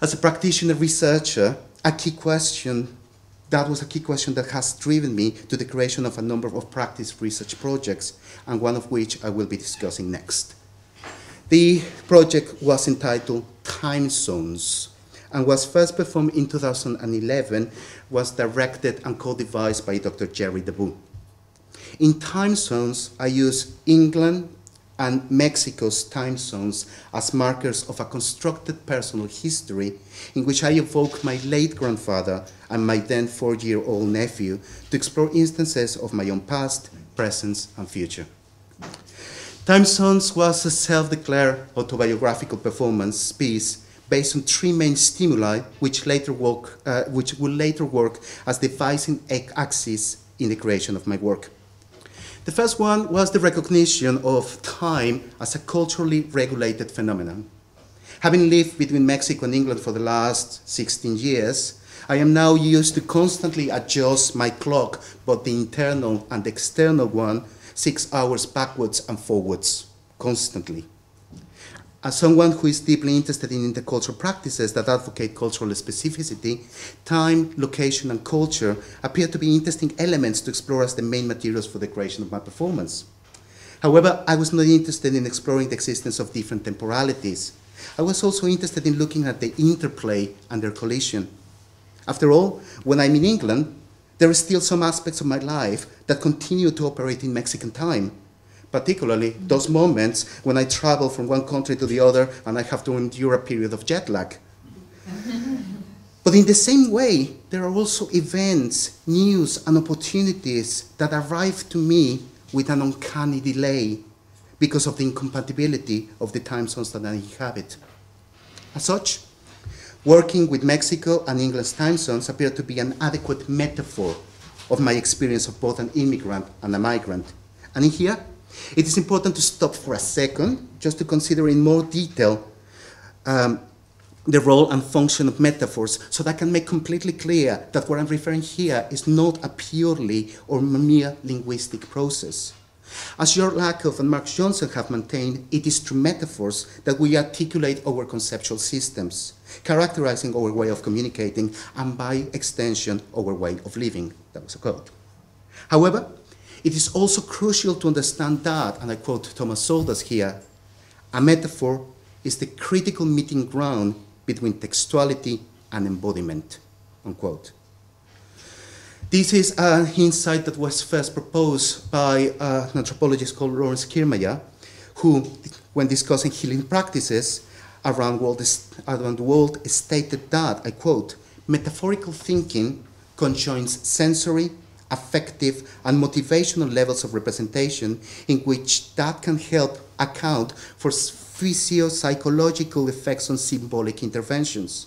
As a practitioner researcher, a key question that was a key question that has driven me to the creation of a number of practice research projects, and one of which I will be discussing next. The project was entitled Time Zones and was first performed in 2011, was directed and co-devised by Dr. Jerri Daboo. In time zones, I use England and Mexico's time zones as markers of a constructed personal history in which I evoke my late grandfather and my then four year old nephew to explore instances of my own past, present, and future. Time Zones was a self declared autobiographical performance piece based on three main stimuli, which, later work, uh, which will later work as devising axis in the creation of my work. The first one was the recognition of time as a culturally regulated phenomenon. Having lived between Mexico and England for the last 16 years, I am now used to constantly adjust my clock, both the internal and the external one, six hours backwards and forwards, constantly. As someone who is deeply interested in intercultural practices that advocate cultural specificity, time, location, and culture appear to be interesting elements to explore as the main materials for the creation of my performance. However, I was not interested in exploring the existence of different temporalities. I was also interested in looking at the interplay and their collision. After all, when I'm in England, there are still some aspects of my life that continue to operate in Mexican time particularly those moments when I travel from one country to the other and I have to endure a period of jet lag. but in the same way, there are also events, news, and opportunities that arrive to me with an uncanny delay because of the incompatibility of the time zones that I inhabit. As such, working with Mexico and England's time zones appear to be an adequate metaphor of my experience of both an immigrant and a migrant. And in here, it is important to stop for a second just to consider in more detail um, the role and function of metaphors so that I can make completely clear that what I'm referring here is not a purely or mere linguistic process. As George Lakoff and Mark Johnson have maintained, it is through metaphors that we articulate our conceptual systems, characterizing our way of communicating and by extension our way of living. That was a quote. However, it is also crucial to understand that, and I quote Thomas Csordas here, a metaphor is the critical meeting ground between textuality and embodiment, unquote. This is an insight that was first proposed by an anthropologist called Laurence Kirmayer, who, when discussing healing practices around, world, around the world, stated that, I quote, metaphorical thinking conjoins sensory, affective, and motivational levels of representation in which that can help account for physio-psychological effects on symbolic interventions.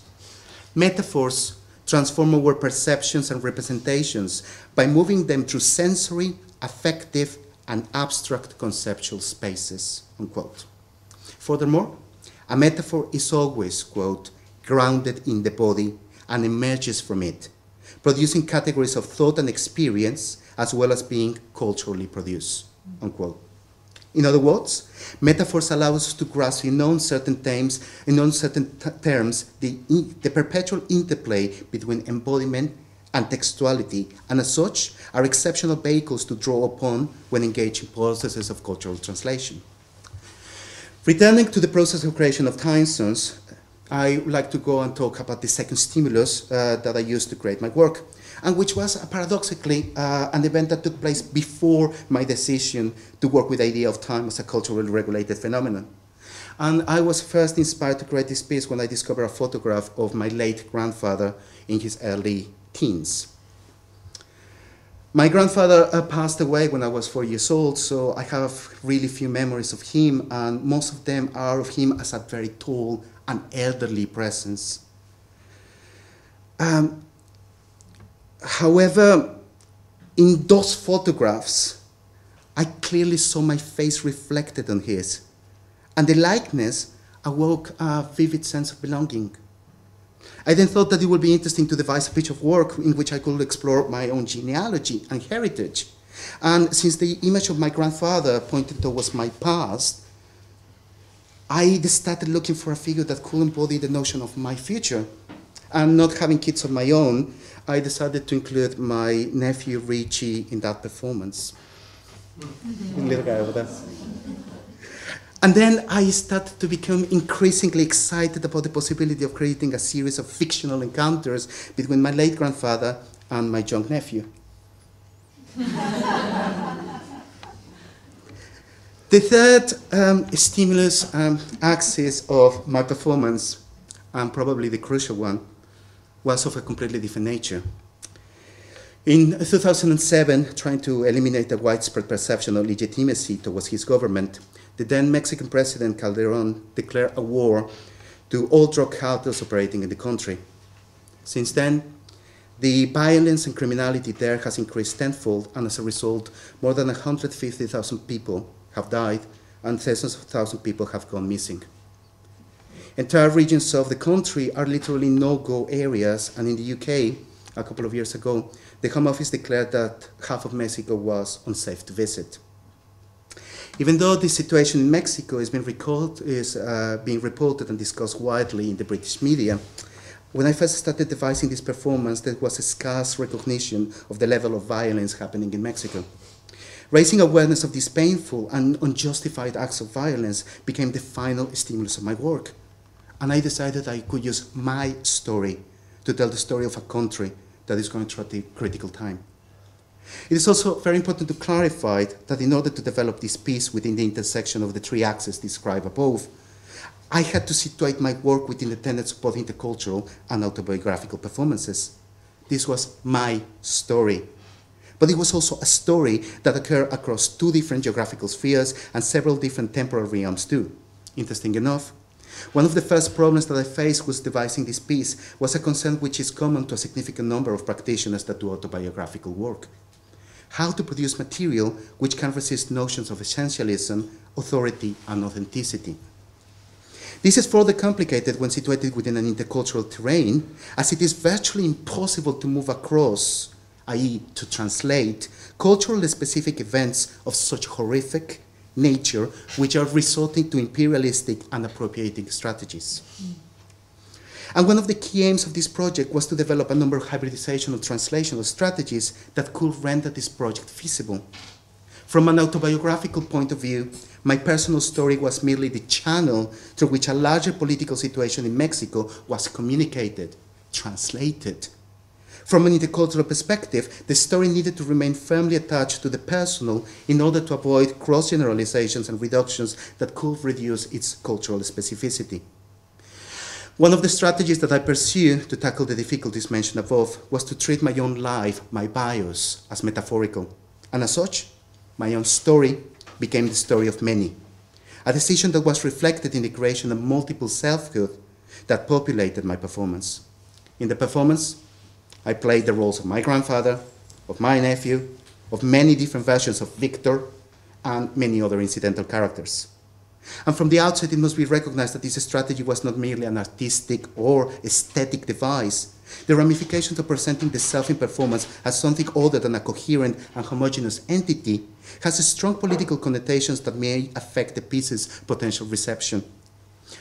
Metaphors transform our perceptions and representations by moving them through sensory, affective, and abstract conceptual spaces, unquote. Furthermore, a metaphor is always, quote, grounded in the body and emerges from it, producing categories of thought and experience, as well as being culturally produced, unquote. In other words, metaphors allow us to grasp in uncertain terms, in uncertain terms the, the perpetual interplay between embodiment and textuality, and as such, are exceptional vehicles to draw upon when engaged in processes of cultural translation. Returning to the process of creation of time zones, I would like to go and talk about the second stimulus uh, that I used to create my work, and which was uh, paradoxically uh, an event that took place before my decision to work with the idea of time as a culturally regulated phenomenon. And I was first inspired to create this piece when I discovered a photograph of my late grandfather in his early teens. My grandfather uh, passed away when I was four years old, so I have really few memories of him, and most of them are of him as a very tall an elderly presence. Um, however, in those photographs, I clearly saw my face reflected on his, and the likeness awoke a vivid sense of belonging. I then thought that it would be interesting to devise a piece of work in which I could explore my own genealogy and heritage. And since the image of my grandfather pointed towards my past, I started looking for a figure that could embody the notion of my future. And not having kids of my own, I decided to include my nephew Richie in that performance. Mm-hmm. Little guy over there. And then I started to become increasingly excited about the possibility of creating a series of fictional encounters between my late grandfather and my young nephew. the third um, stimulus um, axis of my performance, and probably the crucial one, was of a completely different nature. In 2007, trying to eliminate the widespread perception of legitimacy towards his government, the then Mexican President Calderon declared a war to all drug cartels operating in the country. Since then, the violence and criminality there has increased tenfold, and as a result, more than 150,000 people have died and thousands of thousands of people have gone missing. Entire regions of the country are literally no-go areas, and in the UK, a couple of years ago, the Home Office declared that half of Mexico was unsafe to visit. Even though this situation in Mexico is recalled, is, uh, being reported and discussed widely in the British media, when I first started devising this performance, there was a scarce recognition of the level of violence happening in Mexico. Raising awareness of these painful and unjustified acts of violence became the final stimulus of my work. And I decided I could use my story to tell the story of a country that is going through a critical time. It is also very important to clarify that in order to develop this piece within the intersection of the three axes described above, I had to situate my work within the tenets of both intercultural and autobiographical performances. This was my story. But it was also a story that occurred across two different geographical spheres and several different temporal realms too. Interesting enough, one of the first problems that I faced with devising this piece was a concern which is common to a significant number of practitioners that do autobiographical work. How to produce material which can resist notions of essentialism, authority, and authenticity. This is further complicated when situated within an intercultural terrain, as it is virtually impossible to move across, i.e., to translate, culturally specific events of such horrific, nature which are resorting to imperialistic and appropriating strategies. And one of the key aims of this project was to develop a number of hybridization and translational strategies that could render this project feasible. From an autobiographical point of view, my personal story was merely the channel through which a larger political situation in Mexico was communicated, translated, from an intercultural perspective, the story needed to remain firmly attached to the personal in order to avoid cross generalizations and reductions that could reduce its cultural specificity. One of the strategies that I pursued to tackle the difficulties mentioned above was to treat my own life, my bios, as metaphorical. And as such, my own story became the story of many. A decision that was reflected in the creation of multiple selfhood that populated my performance. In the performance, I played the roles of my grandfather, of my nephew, of many different versions of Victor, and many other incidental characters. And from the outset, it must be recognized that this strategy was not merely an artistic or aesthetic device. The ramifications of presenting the self in performance as something other than a coherent and homogeneous entity has strong political connotations that may affect the piece's potential reception.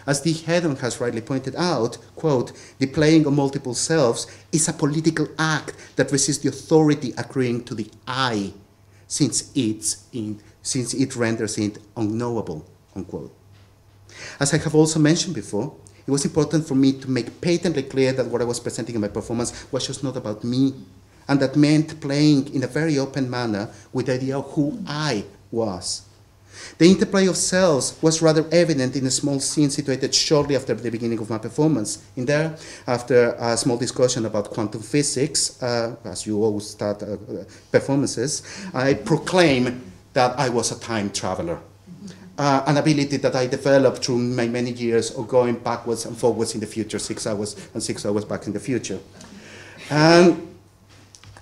As the Heddon has rightly pointed out, quote, the playing of multiple selves is a political act that resists the authority accruing to the I, since, it's in, since it renders it unknowable, unquote. As I have also mentioned before, it was important for me to make patently clear that what I was presenting in my performance was just not about me, and that meant playing in a very open manner with the idea of who I was the interplay of cells was rather evident in a small scene situated shortly after the beginning of my performance. In there, after a small discussion about quantum physics, uh, as you always start uh, performances, I proclaim that I was a time traveler. Uh, an ability that I developed through my many years of going backwards and forwards in the future, six hours and six hours back in the future. And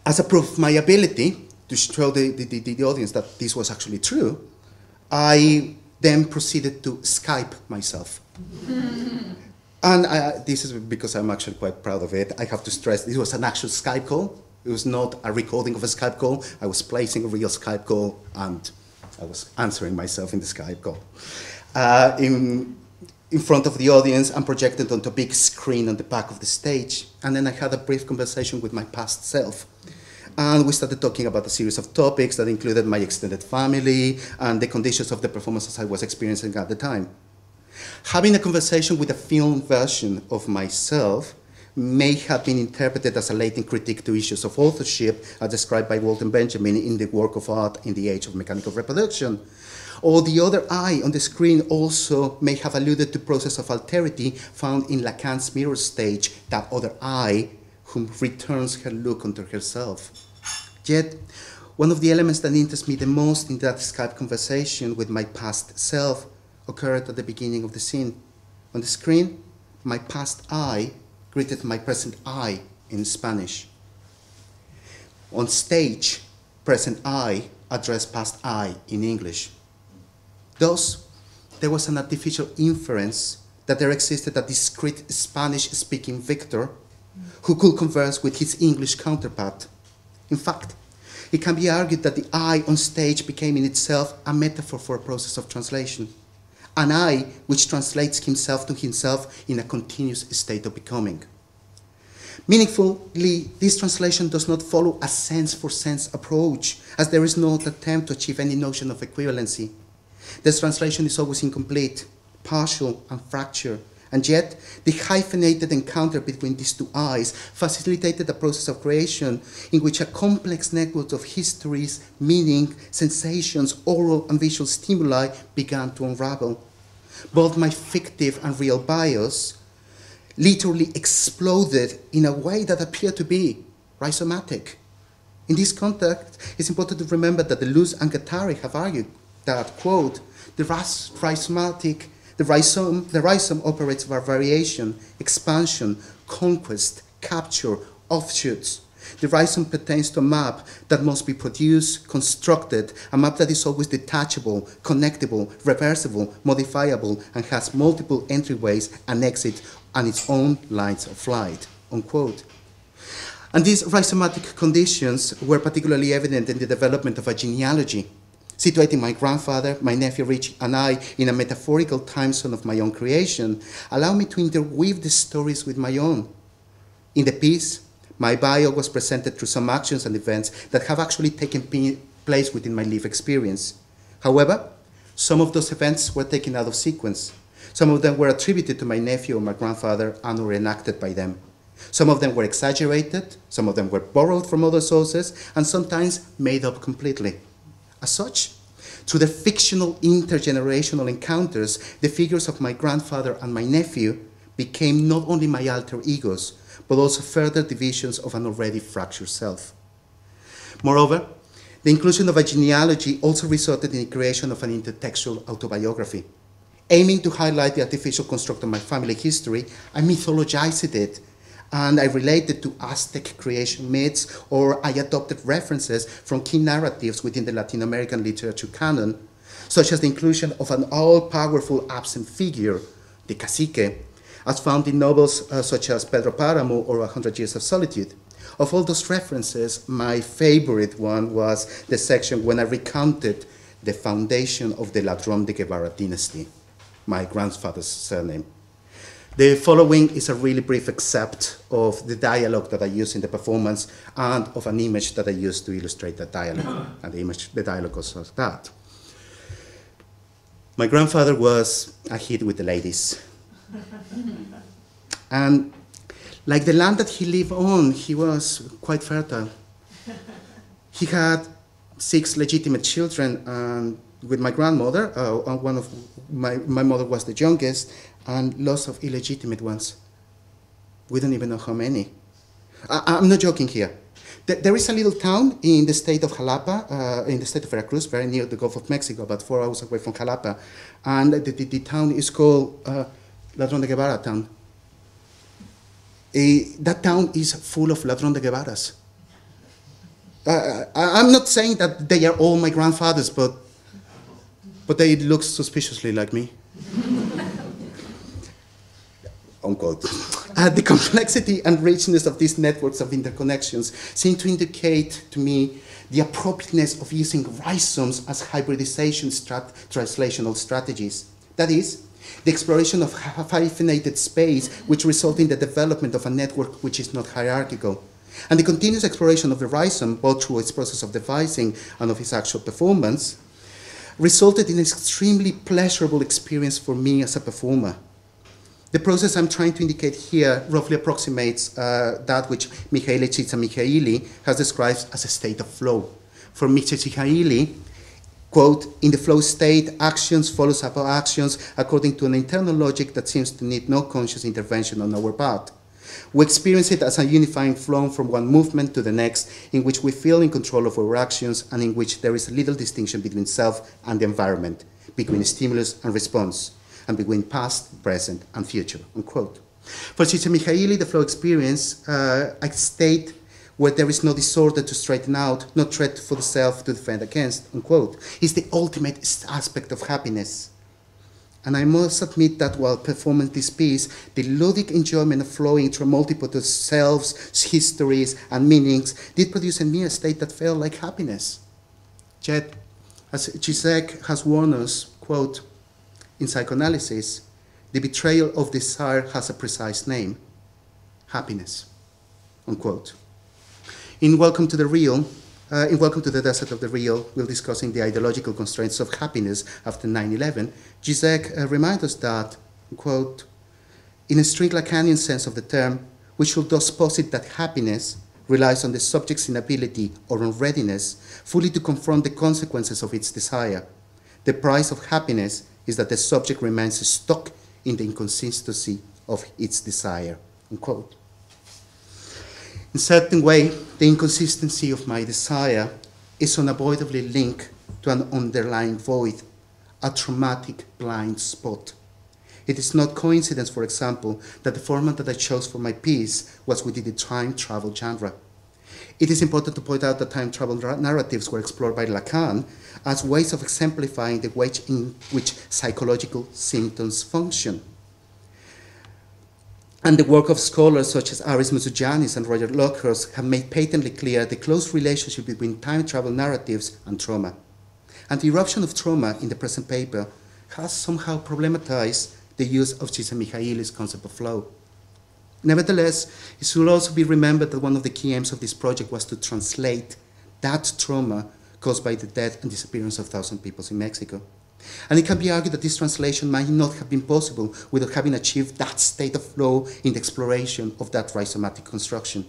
as a proof of my ability to show the, the, the, the audience that this was actually true, I then proceeded to Skype myself. and I, this is because I'm actually quite proud of it. I have to stress this was an actual Skype call. It was not a recording of a Skype call. I was placing a real Skype call and I was answering myself in the Skype call. Uh, in, in front of the audience and projected onto a big screen on the back of the stage. And then I had a brief conversation with my past self. And we started talking about a series of topics that included my extended family and the conditions of the performances I was experiencing at the time. Having a conversation with a film version of myself may have been interpreted as a latent critique to issues of authorship as described by Walter Benjamin in the work of art in the age of mechanical reproduction. Or the other eye on the screen also may have alluded to process of alterity found in Lacan's mirror stage, that other eye whom returns her look unto herself. Yet, one of the elements that interests me the most in that Skype conversation with my past self occurred at the beginning of the scene. On the screen, my past I greeted my present I in Spanish. On stage, present I addressed past I in English. Thus, there was an artificial inference that there existed a discrete Spanish speaking Victor who could converse with his English counterpart. In fact, it can be argued that the I on stage became in itself a metaphor for a process of translation, an I which translates himself to himself in a continuous state of becoming. Meaningfully, this translation does not follow a sense for sense approach, as there is no attempt to achieve any notion of equivalency. This translation is always incomplete, partial, and fractured, and yet the hyphenated encounter between these two eyes facilitated a process of creation in which a complex network of histories, meaning, sensations, oral and visual stimuli began to unravel. Both my fictive and real bios literally exploded in a way that appeared to be rhizomatic. In this context, it's important to remember that Deleuze and Guattari have argued that, quote, the rhizomatic, the rhizome, the rhizome operates by variation, expansion, conquest, capture, offshoots. The rhizome pertains to a map that must be produced, constructed, a map that is always detachable, connectable, reversible, modifiable, and has multiple entryways and exits and its own lines of flight, unquote. And these rhizomatic conditions were particularly evident in the development of a genealogy, situating my grandfather, my nephew Rich, and I in a metaphorical time zone of my own creation, allow me to interweave the stories with my own. In the piece, my bio was presented through some actions and events that have actually taken place within my life experience. However, some of those events were taken out of sequence. Some of them were attributed to my nephew or my grandfather and were enacted by them. Some of them were exaggerated, some of them were borrowed from other sources, and sometimes made up completely. As such, through the fictional intergenerational encounters, the figures of my grandfather and my nephew became not only my alter egos, but also further divisions of an already fractured self. Moreover, the inclusion of a genealogy also resulted in the creation of an intertextual autobiography. Aiming to highlight the artificial construct of my family history, I mythologized it and I related to Aztec creation myths or I adopted references from key narratives within the Latin American literature canon, such as the inclusion of an all-powerful absent figure, the cacique, as found in novels uh, such as Pedro Paramo or A Hundred Years of Solitude. Of all those references, my favorite one was the section when I recounted the foundation of the Ladrón de Guevara dynasty, my grandfather's surname. The following is a really brief excerpt of the dialogue that I use in the performance and of an image that I use to illustrate that dialogue. and the image, the dialogue goes like that. My grandfather was a hit with the ladies. and like the land that he lived on, he was quite fertile. He had six legitimate children, and with my grandmother, uh, one of my, my mother was the youngest, and lots of illegitimate ones. We don't even know how many. I, am not joking here. There is a little town in the state of Jalapa, uh, in the state of Veracruz, very near the Gulf of Mexico, about four hours away from Jalapa. And the, the, the town is called uh, Ladrón de Guevara town. Uh, that town is full of Ladrón de Guevaras. Uh, I'm not saying that they are all my grandfathers, but, but they look suspiciously like me unquote. Uh, the complexity and richness of these networks of interconnections seem to indicate to me the appropriateness of using rhizomes as hybridization strat translational strategies. That is, the exploration of hyphenated space, which results in the development of a network which is not hierarchical, and the continuous exploration of the rhizome, both through its process of devising and of its actual performance, resulted in an extremely pleasurable experience for me as a performer. The process I'm trying to indicate here roughly approximates uh, that which Mihaly Csikszentmihalyi has described as a state of flow. For Csikszentmihalyi, quote, in the flow state, actions follows up actions according to an internal logic that seems to need no conscious intervention on our part. We experience it as a unifying flow from one movement to the next, in which we feel in control of our actions and in which there is little distinction between self and the environment, between stimulus and response, and between past, present, and future. Unquote. For Csikszentmihalyi, the flow experience, uh, a state where there is no disorder to straighten out, no threat for the self to defend against, unquote, is the ultimate aspect of happiness. And I must admit that while performing this piece, the ludic enjoyment of flowing through multiple selves, histories, and meanings did produce in me a state that felt like happiness. Yet, as Zizek has warned us, quote, in psychoanalysis, the betrayal of desire has a precise name happiness, unquote. In Welcome to the Real, uh, in Welcome to the Desert of the Real, we're discussing the ideological constraints of happiness after 9 11. Zizek uh, reminds us that, quote, in a strict Lacanian sense of the term, we should thus posit that happiness relies on the subject's inability or unreadiness fully to confront the consequences of its desire. The price of happiness is that the subject remains stuck in the inconsistency of its desire. Unquote. In certain way, the inconsistency of my desire is unavoidably linked to an underlying void, a traumatic blind spot. It is not coincidence, for example, that the format that I chose for my piece was within the time travel genre. It is important to point out that time travel narratives were explored by Lacan as ways of exemplifying the way in which psychological symptoms function. And the work of scholars such as Aris Mousoutzanis and Roger Luckhurst have made patently clear the close relationship between time travel narratives and trauma. And the eruption of trauma in the present paper has somehow problematized the use of Csikszentmihalyi's concept of flow. Nevertheless, it should also be remembered that one of the key aims of this project was to translate that trauma caused by the death and disappearance of thousand people in Mexico. And it can be argued that this translation might not have been possible without having achieved that state of flow in the exploration of that rhizomatic construction.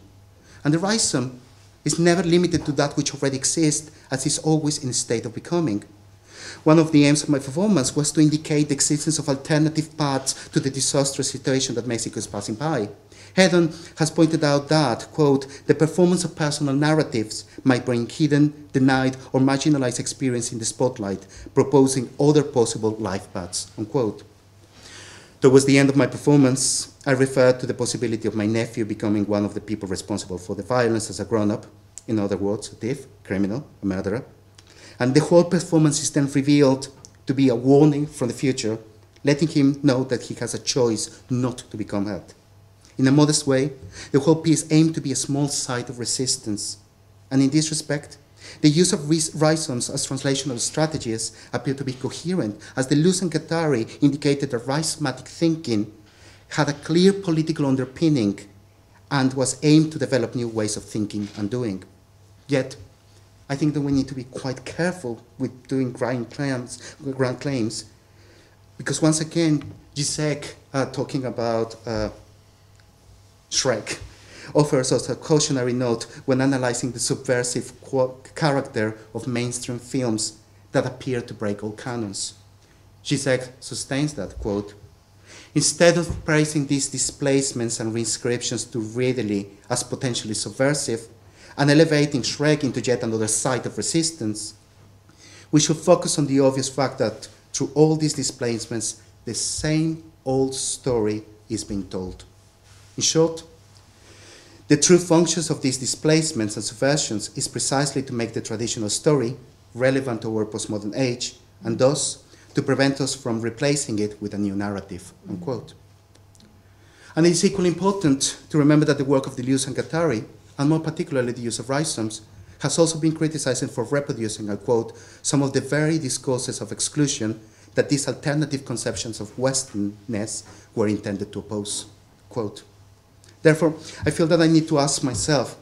And the rhizome is never limited to that which already exists, as is always in a state of becoming. One of the aims of my performance was to indicate the existence of alternative paths to the disastrous situation that Mexico is passing by. Heddon has pointed out that, quote, the performance of personal narratives might bring hidden, denied, or marginalized experience in the spotlight, proposing other possible life paths, unquote. Towards the end of my performance, I referred to the possibility of my nephew becoming one of the people responsible for the violence as a grown up, in other words, a thief, criminal, a murderer. And the whole performance is then revealed to be a warning from the future, letting him know that he has a choice not to become hurt. In a modest way, the whole piece aimed to be a small site of resistance. And in this respect, the use of rhizomes as translational strategies appeared to be coherent, as Deleuze and Guattari indicated that rhizomatic thinking had a clear political underpinning and was aimed to develop new ways of thinking and doing. Yet, I think that we need to be quite careful with doing grand claims, claims because once again, Zizek, uh, talking about uh, Shrek offers us a cautionary note when analyzing the subversive character of mainstream films that appear to break all canons. Zizek sustains that, quote, Instead of praising these displacements and reinscriptions too readily as potentially subversive and elevating Shrek into yet another site of resistance, we should focus on the obvious fact that through all these displacements, the same old story is being told. In short, the true functions of these displacements and subversions is precisely to make the traditional story relevant to our postmodern age and thus to prevent us from replacing it with a new narrative. Unquote. And it's equally important to remember that the work of Deleuze and Guattari, and more particularly the use of rhizomes, has also been criticized for reproducing, I quote, some of the very discourses of exclusion that these alternative conceptions of Westernness were intended to oppose. Quote. Therefore, I feel that I need to ask myself,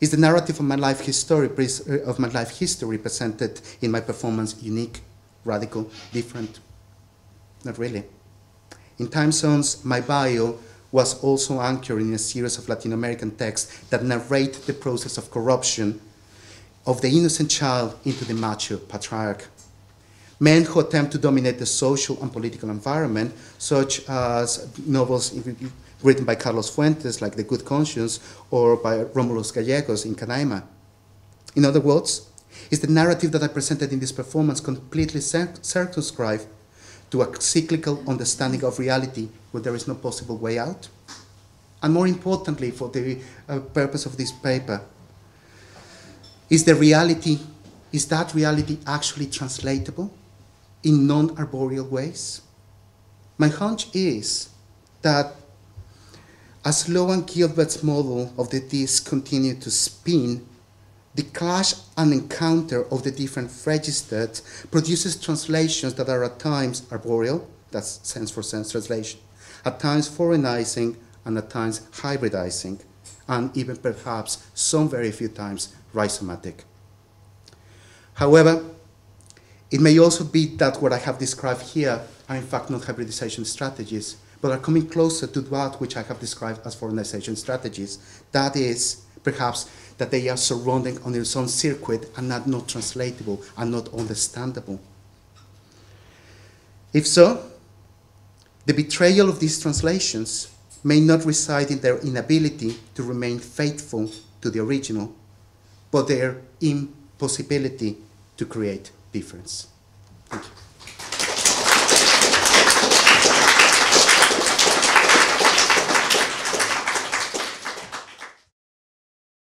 is the narrative of my life history, uh, of my life history presented in my performance unique, radical, different? Not really. In Time Zones, my bio was also anchored in a series of Latin American texts that narrate the process of corruption of the innocent child into the macho patriarch. Men who attempt to dominate the social and political environment, such as novels written by Carlos Fuentes, like The Good Conscience, or by Romulus Gallegos in Canaima. In other words, is the narrative that I presented in this performance completely circumscribed to a cyclical understanding of reality where there is no possible way out? And more importantly, for the uh, purpose of this paper, is the reality, is that reality actually translatable in non-arboreal ways? My hunch is that as Lo and Gilbert's model of the disk continue to spin, the clash and encounter of the different registers produces translations that are at times arboreal, that's sense for sense translation, at times foreignizing, and at times hybridizing, and even perhaps some very few times rhizomatic. However, it may also be that what I have described here are in fact not hybridization strategies, but are coming closer to that which I have described as foreignization strategies. That is, perhaps, that they are surrounding on their own circuit and not, not translatable and not understandable. If so, the betrayal of these translations may not reside in their inability to remain faithful to the original, but their impossibility to create difference. Thank you.